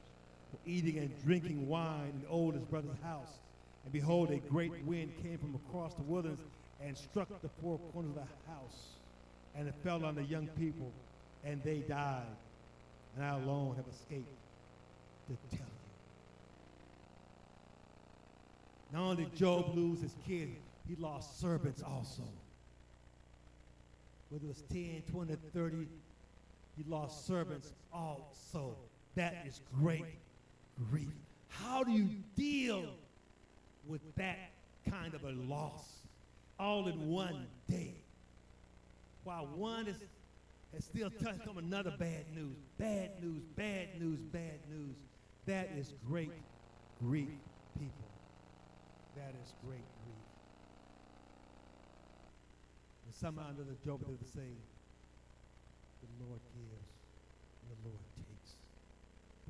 were eating and drinking wine in the oldest brother's house. And behold, a great wind came from across the wilderness and struck the four corners of the house. And it fell on the young people, and they died. And I alone have escaped to tell you. Not only did Job lose his kids, he lost servants also. Whether it was 10, 20, 30, he lost servants also. That is great grief. How do you deal with that kind of a loss all in one day? While one is, is still touched on another bad news, bad news, bad news, bad news. That is great grief, people. That is great grief. And somehow under the Job they would say, the Lord gives and the Lord takes.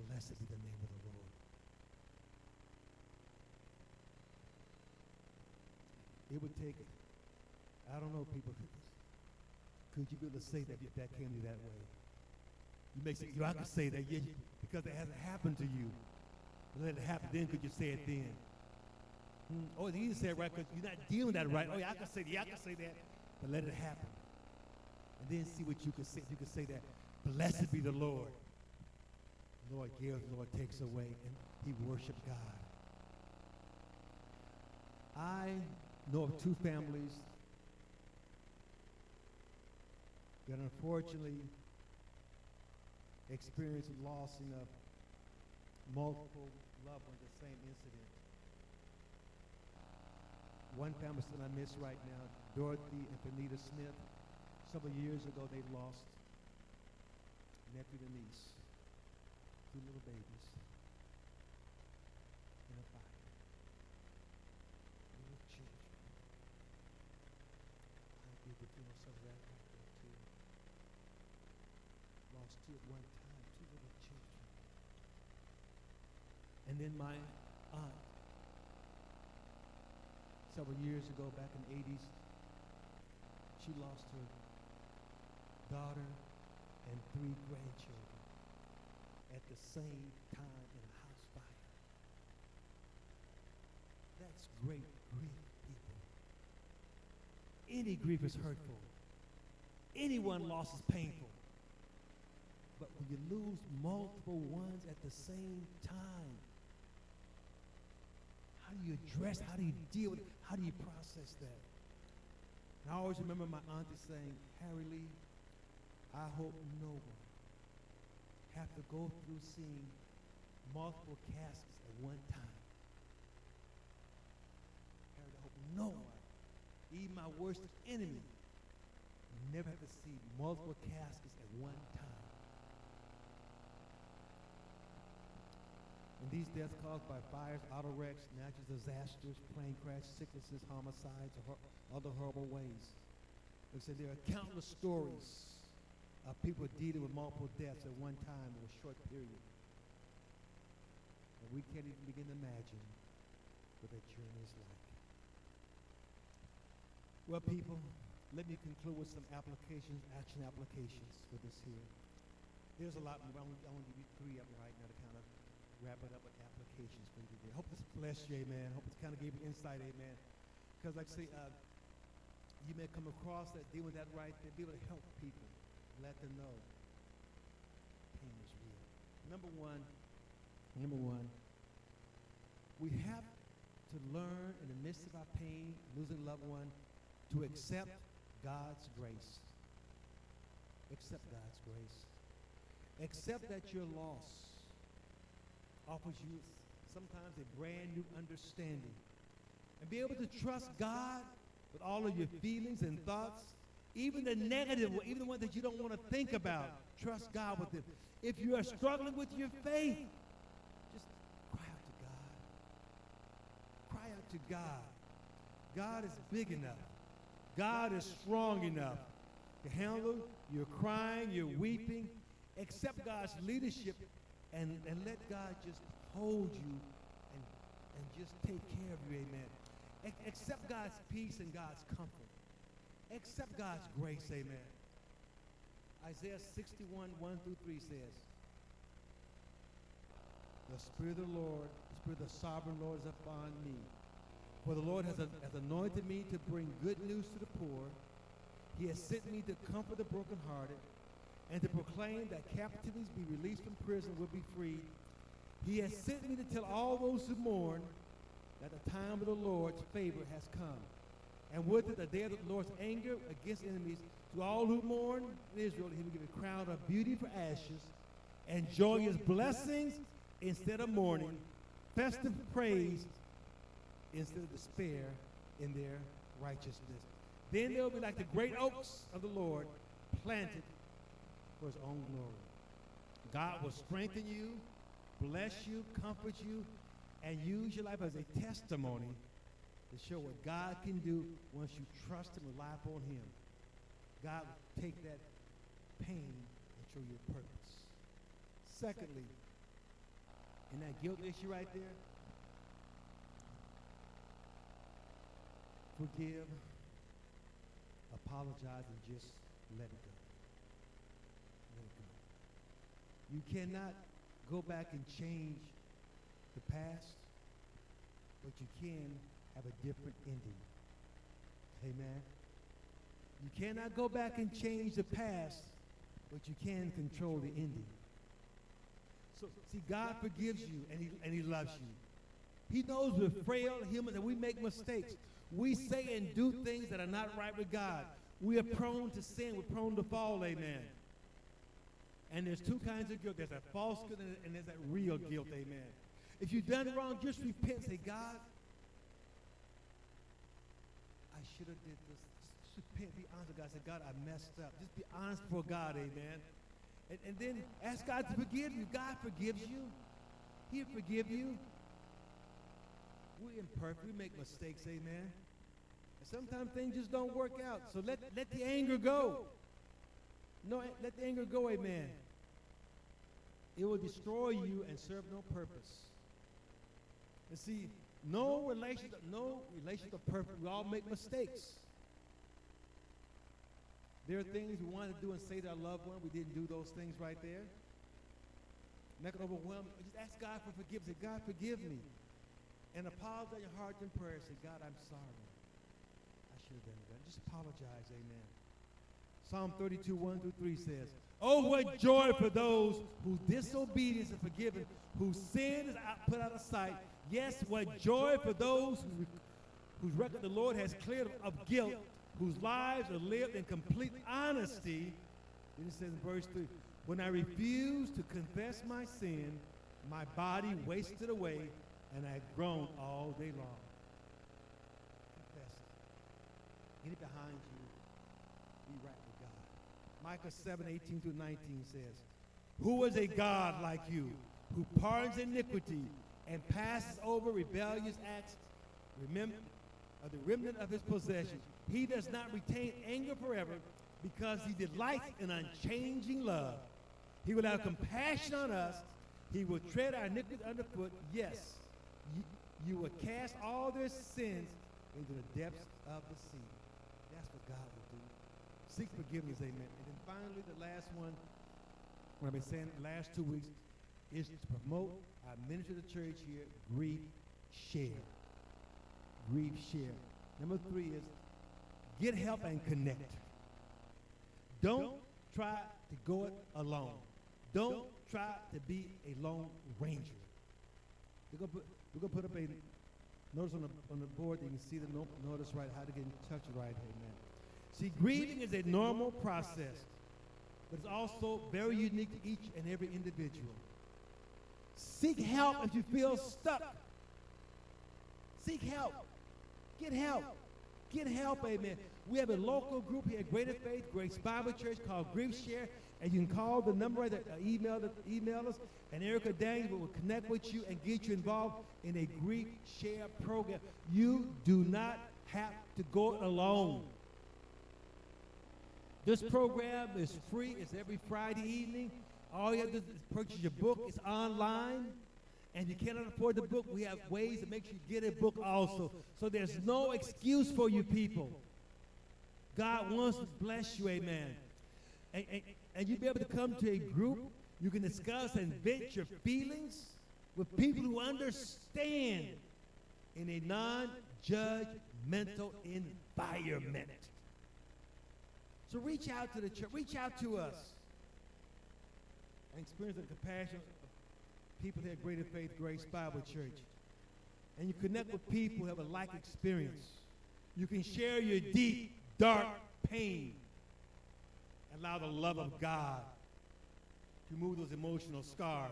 Blessed be the name of the Lord. It would take, it. I don't know, people, could you be able to say that if that came to you that way? You may say, you know, I can say that yeah, because it hasn't happened to you. Let it happen then, could you say it then? Hmm, Oh, you didn't say it right because you're not dealing that right. Oh, yeah, I can say that. Yeah, I can say that. But let it happen. And then see what you can say. You can say that, blessed be the Lord. Lord gives, the Lord takes away, and he worshiped God. I know of two families that unfortunately experienced lossing of multiple loved ones the same incident. One family that I miss right now, Dorothy and Benita Smith. Several years ago, they lost nephew and niece, two little babies, in a fire. Little children. I did the funeral service that too. Lost two at one time, two little children. And then my aunt, several years ago, back in the 80s, she lost her daughter and three grandchildren at the same time in a house fire. That's great grief, people. Any grief is hurtful. Anyone loss is painful. But when you lose multiple ones at the same time, how do you address, how do you deal with it? How do you process that? And I always remember my auntie saying, Harry Lee, I hope no one have to go through seeing multiple caskets at one time. Harry, I hope no one, even my worst enemy, never have to see multiple caskets at one time. And these deaths caused by fires, auto wrecks, natural disasters, plane crash, sicknesses, homicides, or other horrible ways. They said there are countless stories of people dealing with multiple deaths at one time in a short period. And we can't even begin to imagine what that journey is like. Well, people, let me conclude with some applications, action applications for this here. There's a lot more. I want, I to give you three of them right now to kind of wrap it up with applications for you today. Hope this blessed you, amen. Hope this kind of gave you insight, amen. Because, like I say, uh, you may come across that, deal with that right there, be able to help people, let them know pain is real. Number one, number one, we have to learn in the midst of our pain, losing a loved one, to accept God's grace. Accept God's grace. Accept that your loss offers you sometimes a brand new understanding. And be able to trust God with all of your feelings and thoughts, even the negative, one, even the ones that you don't want to think about. Trust God with it. If you are struggling with your faith, just cry out to God. Cry out to God. God is big enough. God is strong enough to handle your crying, your weeping. Accept God's leadership and, and let God just hold you and, and just take care of you, amen. Ac- accept God's peace and God's comfort. Accept God's grace, amen. Isaiah 61, 1 through 3 says, The Spirit of the Lord, the Spirit of the sovereign Lord is upon me. For the Lord has, has anointed me to bring good news to the poor. He has sent me to comfort the brokenhearted and to proclaim that captives be released from prison will be freed. He has sent me to tell all those who mourn that the time of the Lord's favor has come. And with it, the day of the Lord's anger against enemies, to all who mourn in Israel, he will give a crown of beauty for ashes and joyous blessings instead of mourning, festive praise instead of despair in their righteousness. Then they will be like the great oaks of the Lord, planted for his own glory. God will strengthen you, bless you, comfort you, and use your life as a testimony to show what God can do once you trust and rely upon him. God will take that pain and show you purpose. Secondly, in that guilt issue right there, forgive, apologize, and just let it go. Let it go. You cannot go back and change the past, but you can have a different ending. Amen. You cannot go back and change the past, but you can control the ending. So, see, God forgives you and he, and he loves you. He knows we're frail humans and we make mistakes. We say and do things that are not right with God. We are prone to sin. We're prone to fall, amen. And there's two kinds of guilt. There's that false guilt and and there's that real guilt, amen. If you've done wrong, just repent. Say, God, I should have did this. Just. Be honest with God. Say, God, I messed up. Just be honest before God, amen. And, and then ask God to forgive you. God forgives you. He'll forgive you. We're imperfect. We make mistakes, amen. And sometimes things just don't work out. So let, let the anger go. No, let the anger go, amen. It will destroy you and serve no purpose. And see, no relationship, no relationship perfect. We all make mistakes. There are things we want to do and say to our loved one. We didn't do those things right there. Not gonna overwhelm. Just ask God for forgiveness. Say, God, forgive me. And apologize in your heart and prayer. Say, God, I'm sorry. I should have done that. Just apologize. Amen. Psalm 32, 1 through 3 says, Oh, what joy for those whose disobedience is forgiven, whose sin is put out of sight. Yes, what joy for those who, whose record the Lord has cleared of guilt, whose lives are lived in complete honesty. Then it says in verse 3 When I refused to confess my sin, my body wasted away, and I groaned all day long. Confess it. Get it behind you. Be right with God. Micah 7, 18 through 19 says, Who is a God like you, who pardons iniquity and passes over rebellious acts, remember of the remnant of his possession. He does not retain anger forever because he delights in unchanging love. He will have compassion on us. He will tread our iniquity underfoot. Yes, you, you will cast all their sins into the depths of the sea. That's what God will do. Seek forgiveness, amen. And then finally, the last one, what I've been saying the last two weeks, is to promote our ministry of the church here, grief share. Grief share. Number three is get help and connect. Don't try to go it alone. Don't try to be a lone ranger. We're gonna put, we're gonna put up a notice on the, on the board. You can see the no, notice right, how to get in touch right. Amen. See, grieving is a normal process, but it's also very unique to each and every individual. Seek help if you feel stuck. Seek help. Get help. Get help, amen. We have a local group here at Greater Faith, Grace Bible Church called Grief Share, and you can call the number that uh, email, the, email us, and Erica Daniels will connect with you and get you involved in a Grief Share program. You do not have to go alone. This program is free. It's every Friday evening. All you have to do is purchase your book. It's online. And you cannot afford the book, we have ways to make sure you get a book also. So there's no excuse for you people. God wants to bless you, amen. And, and, and you'll be able to come to a group. You can discuss and vent your feelings with people who understand in a non-judgmental environment. So reach out to the church. Reach out to us experience the compassion of people here at Greater Faith Grace Bible Church. And you connect with people who have a like experience. You can share your deep, dark pain. Allow the love of God to move those emotional scars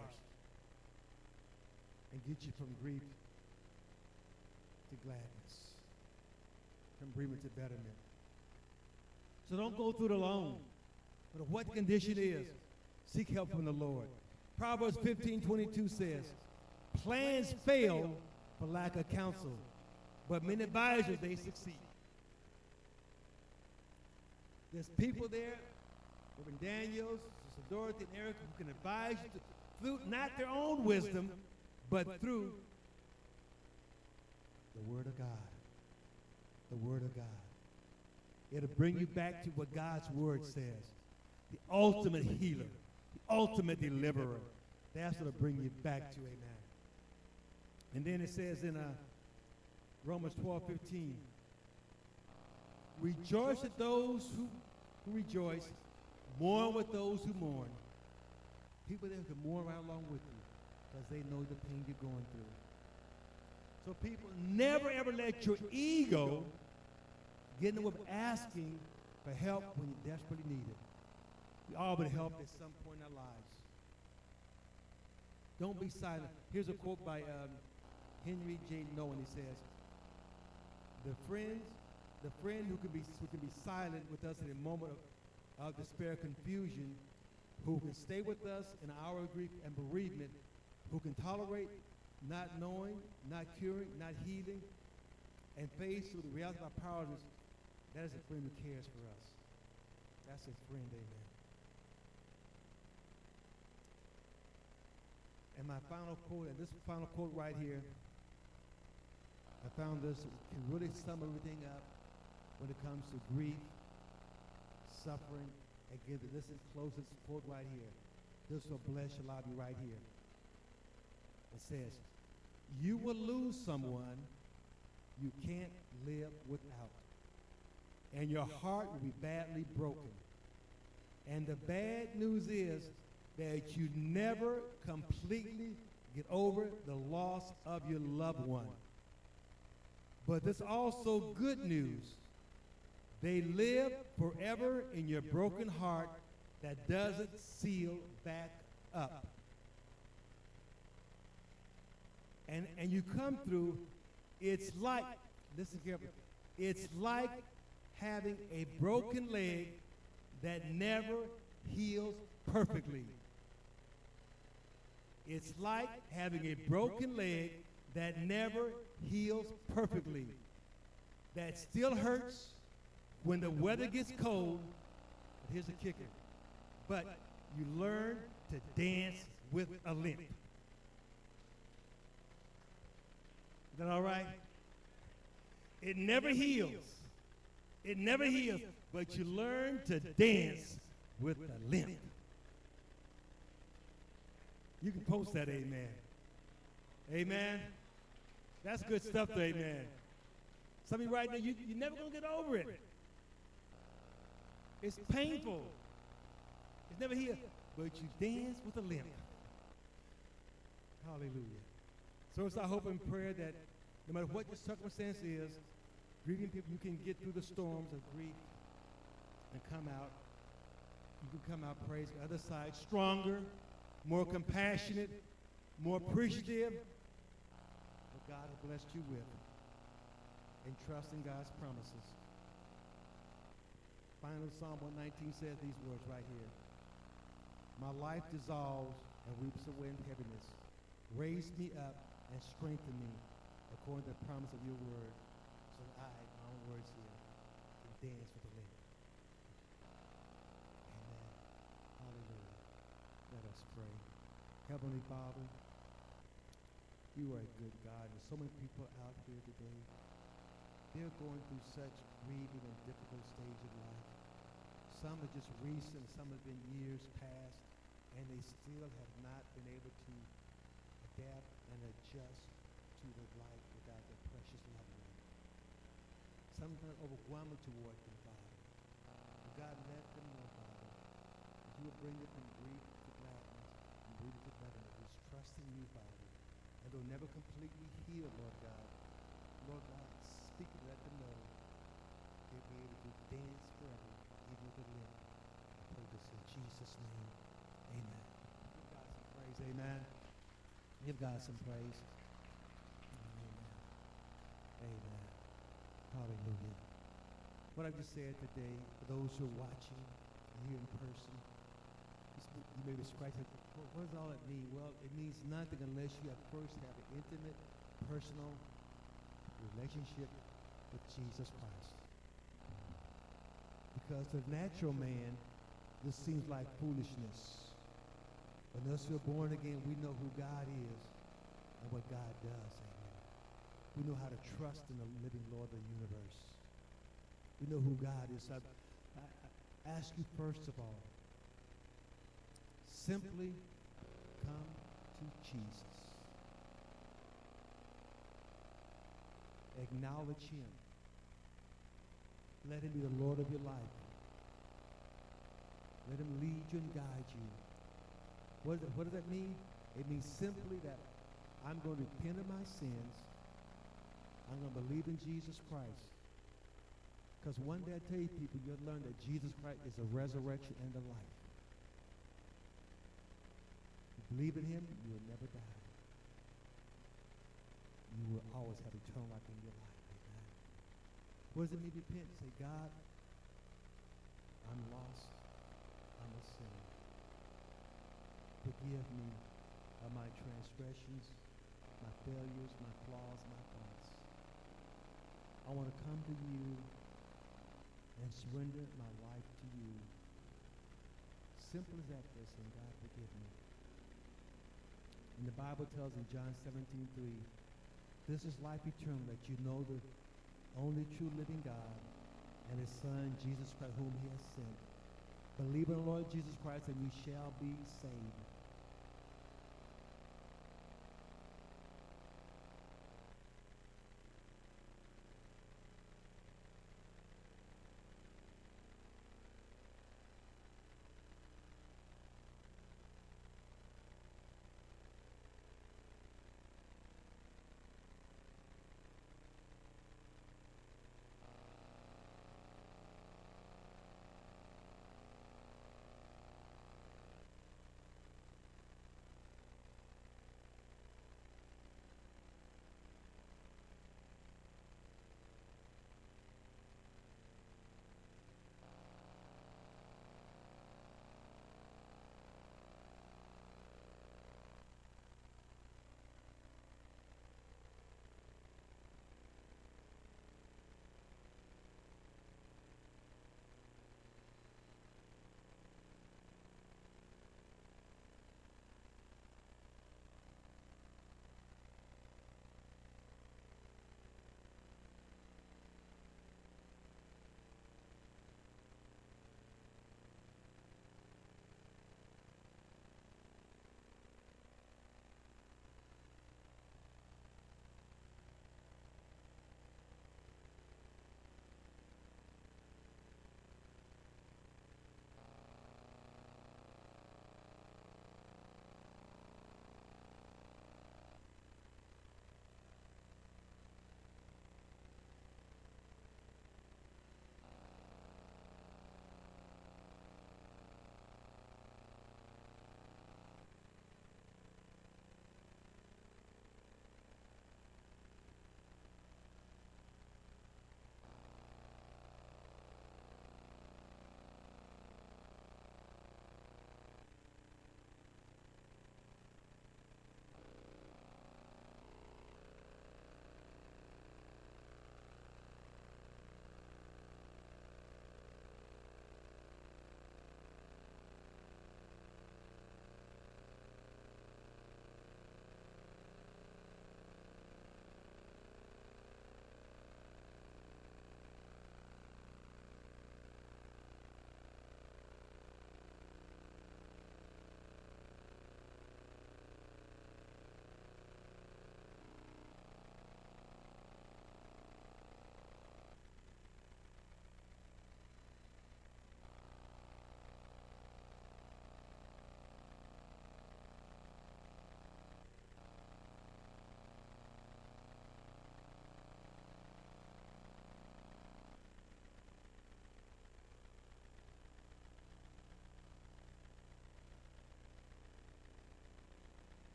and get you from grief to gladness, from bereavement to betterment. So don't go through it alone. But what condition is, seek help from the Lord. Proverbs 15, 22 says, plans fail for lack of counsel, but many advisors, they succeed. There's people there, Reverend Daniels, Sister Dorothy, and Eric, who can advise you through not their own wisdom, but through the Word of God. The Word of God. It'll bring you back to what God's Word says. The ultimate healer, ultimate deliverer. That's what'll bring you back to, amen. And then it says in uh, Romans 12, 15, Rejoice with those who, who rejoice, mourn with those who mourn. People there can mourn right along with you because they know the pain you're going through. So people, never ever let your ego get in the way of asking for help when you desperately need it. We all been helped at some point in our lives. Don't be silent. Here's a quote by um, Henry J. Nouwen. He says, "The friends the friend who can be who can be silent with us in a moment of, of despair, confusion, who can stay with us in our grief and bereavement, who can tolerate not knowing, not curing, not healing, and face through the reality of our powerlessness. That is a friend who cares for us. That's a friend, amen. And my final quote, and this final quote right here, I found this can really sum everything up when it comes to grief, suffering. Again, this is closest quote right here. This will bless your life right here. It says, you will lose someone you can't live without. And your heart will be badly broken. And the bad news is that you never completely get over the loss of your loved one. But there's also good news. They live forever in your broken heart that doesn't seal back up. And, and you come through, it's like, listen carefully, it's like having a broken leg that never heals perfectly. It's like having a broken leg that never heals perfectly. That still hurts when the weather gets cold. But here's the kicker. But you learn to dance with a limp. Is that all right? It never heals. It never heals. But you learn to dance with a limp. You can post that, amen. Amen. That's good stuff, though, amen. Some of you right now, you, you're never going to get over it. It's painful. It's never here. But you dance with a limp. Hallelujah. So it's our hope and prayer that no matter what your circumstance is, grieving people, you can get through the storms of grief and come out. You can come out, praise the other side, stronger, more compassionate, more appreciative of what God has blessed you with, and trust in God's promises. Finally, Psalm 119 says these words right here. My life dissolves and weeps away in heaviness. Raise me up and strengthen me according to the promise of your word, so that I, my own words here, can dance with the Lord. Amen. Hallelujah. Let us pray. Heavenly Father, you are a good God. There's so many people out here today. They're going through such grieving and difficult stage of life. Some are just recent, some have been years past, and they still have not been able to adapt and adjust to the life without their precious loved one. Sometimes overwhelming toward them, Father. But God, let them know, Father, you will bring them from grief to gladness and grief to gladness. Just trust in you, Father. And they'll never completely heal, Lord God. Lord God, speak and let them know they'll be able to dance forever, even with a limp. I pray this in Jesus' name. Amen. Give God some praise. Amen. Give God some praise. Amen. Amen. Hallelujah. What I just said today, for those who are watching here in person, you may be surprised. "What- does all it mean? Well, it means nothing unless you have first have an intimate, personal relationship with Jesus Christ. Because to the natural man, this seems like foolishness. Unless we're born again, we know who God is and what God does. Amen. We know how to trust in the living Lord of the universe. We know who God is. I, I ask you first of all, simply come to Jesus. Acknowledge him. Let him be the Lord of your life. Let him lead you and guide you. What, does- what does that mean? It means simply that I'm going to repent of my sins. I'm going to believe in Jesus Christ. Because one day I tell you people, you'll learn that Jesus Christ is the resurrection and the life. Believe in him, you will never die. You will always have eternal life in your life. Amen. What does it mean repent? Say, God, I'm lost. I'm a sinner. Forgive me of my transgressions, my failures, my flaws, my faults. I want to come to you and surrender my life to you. Simple as that, listen, God forgive me. And the Bible tells in John 17, 3, this is life eternal, that you know the only true living God and his Son, Jesus Christ, whom he has sent. Believe in the Lord Jesus Christ and you shall be saved.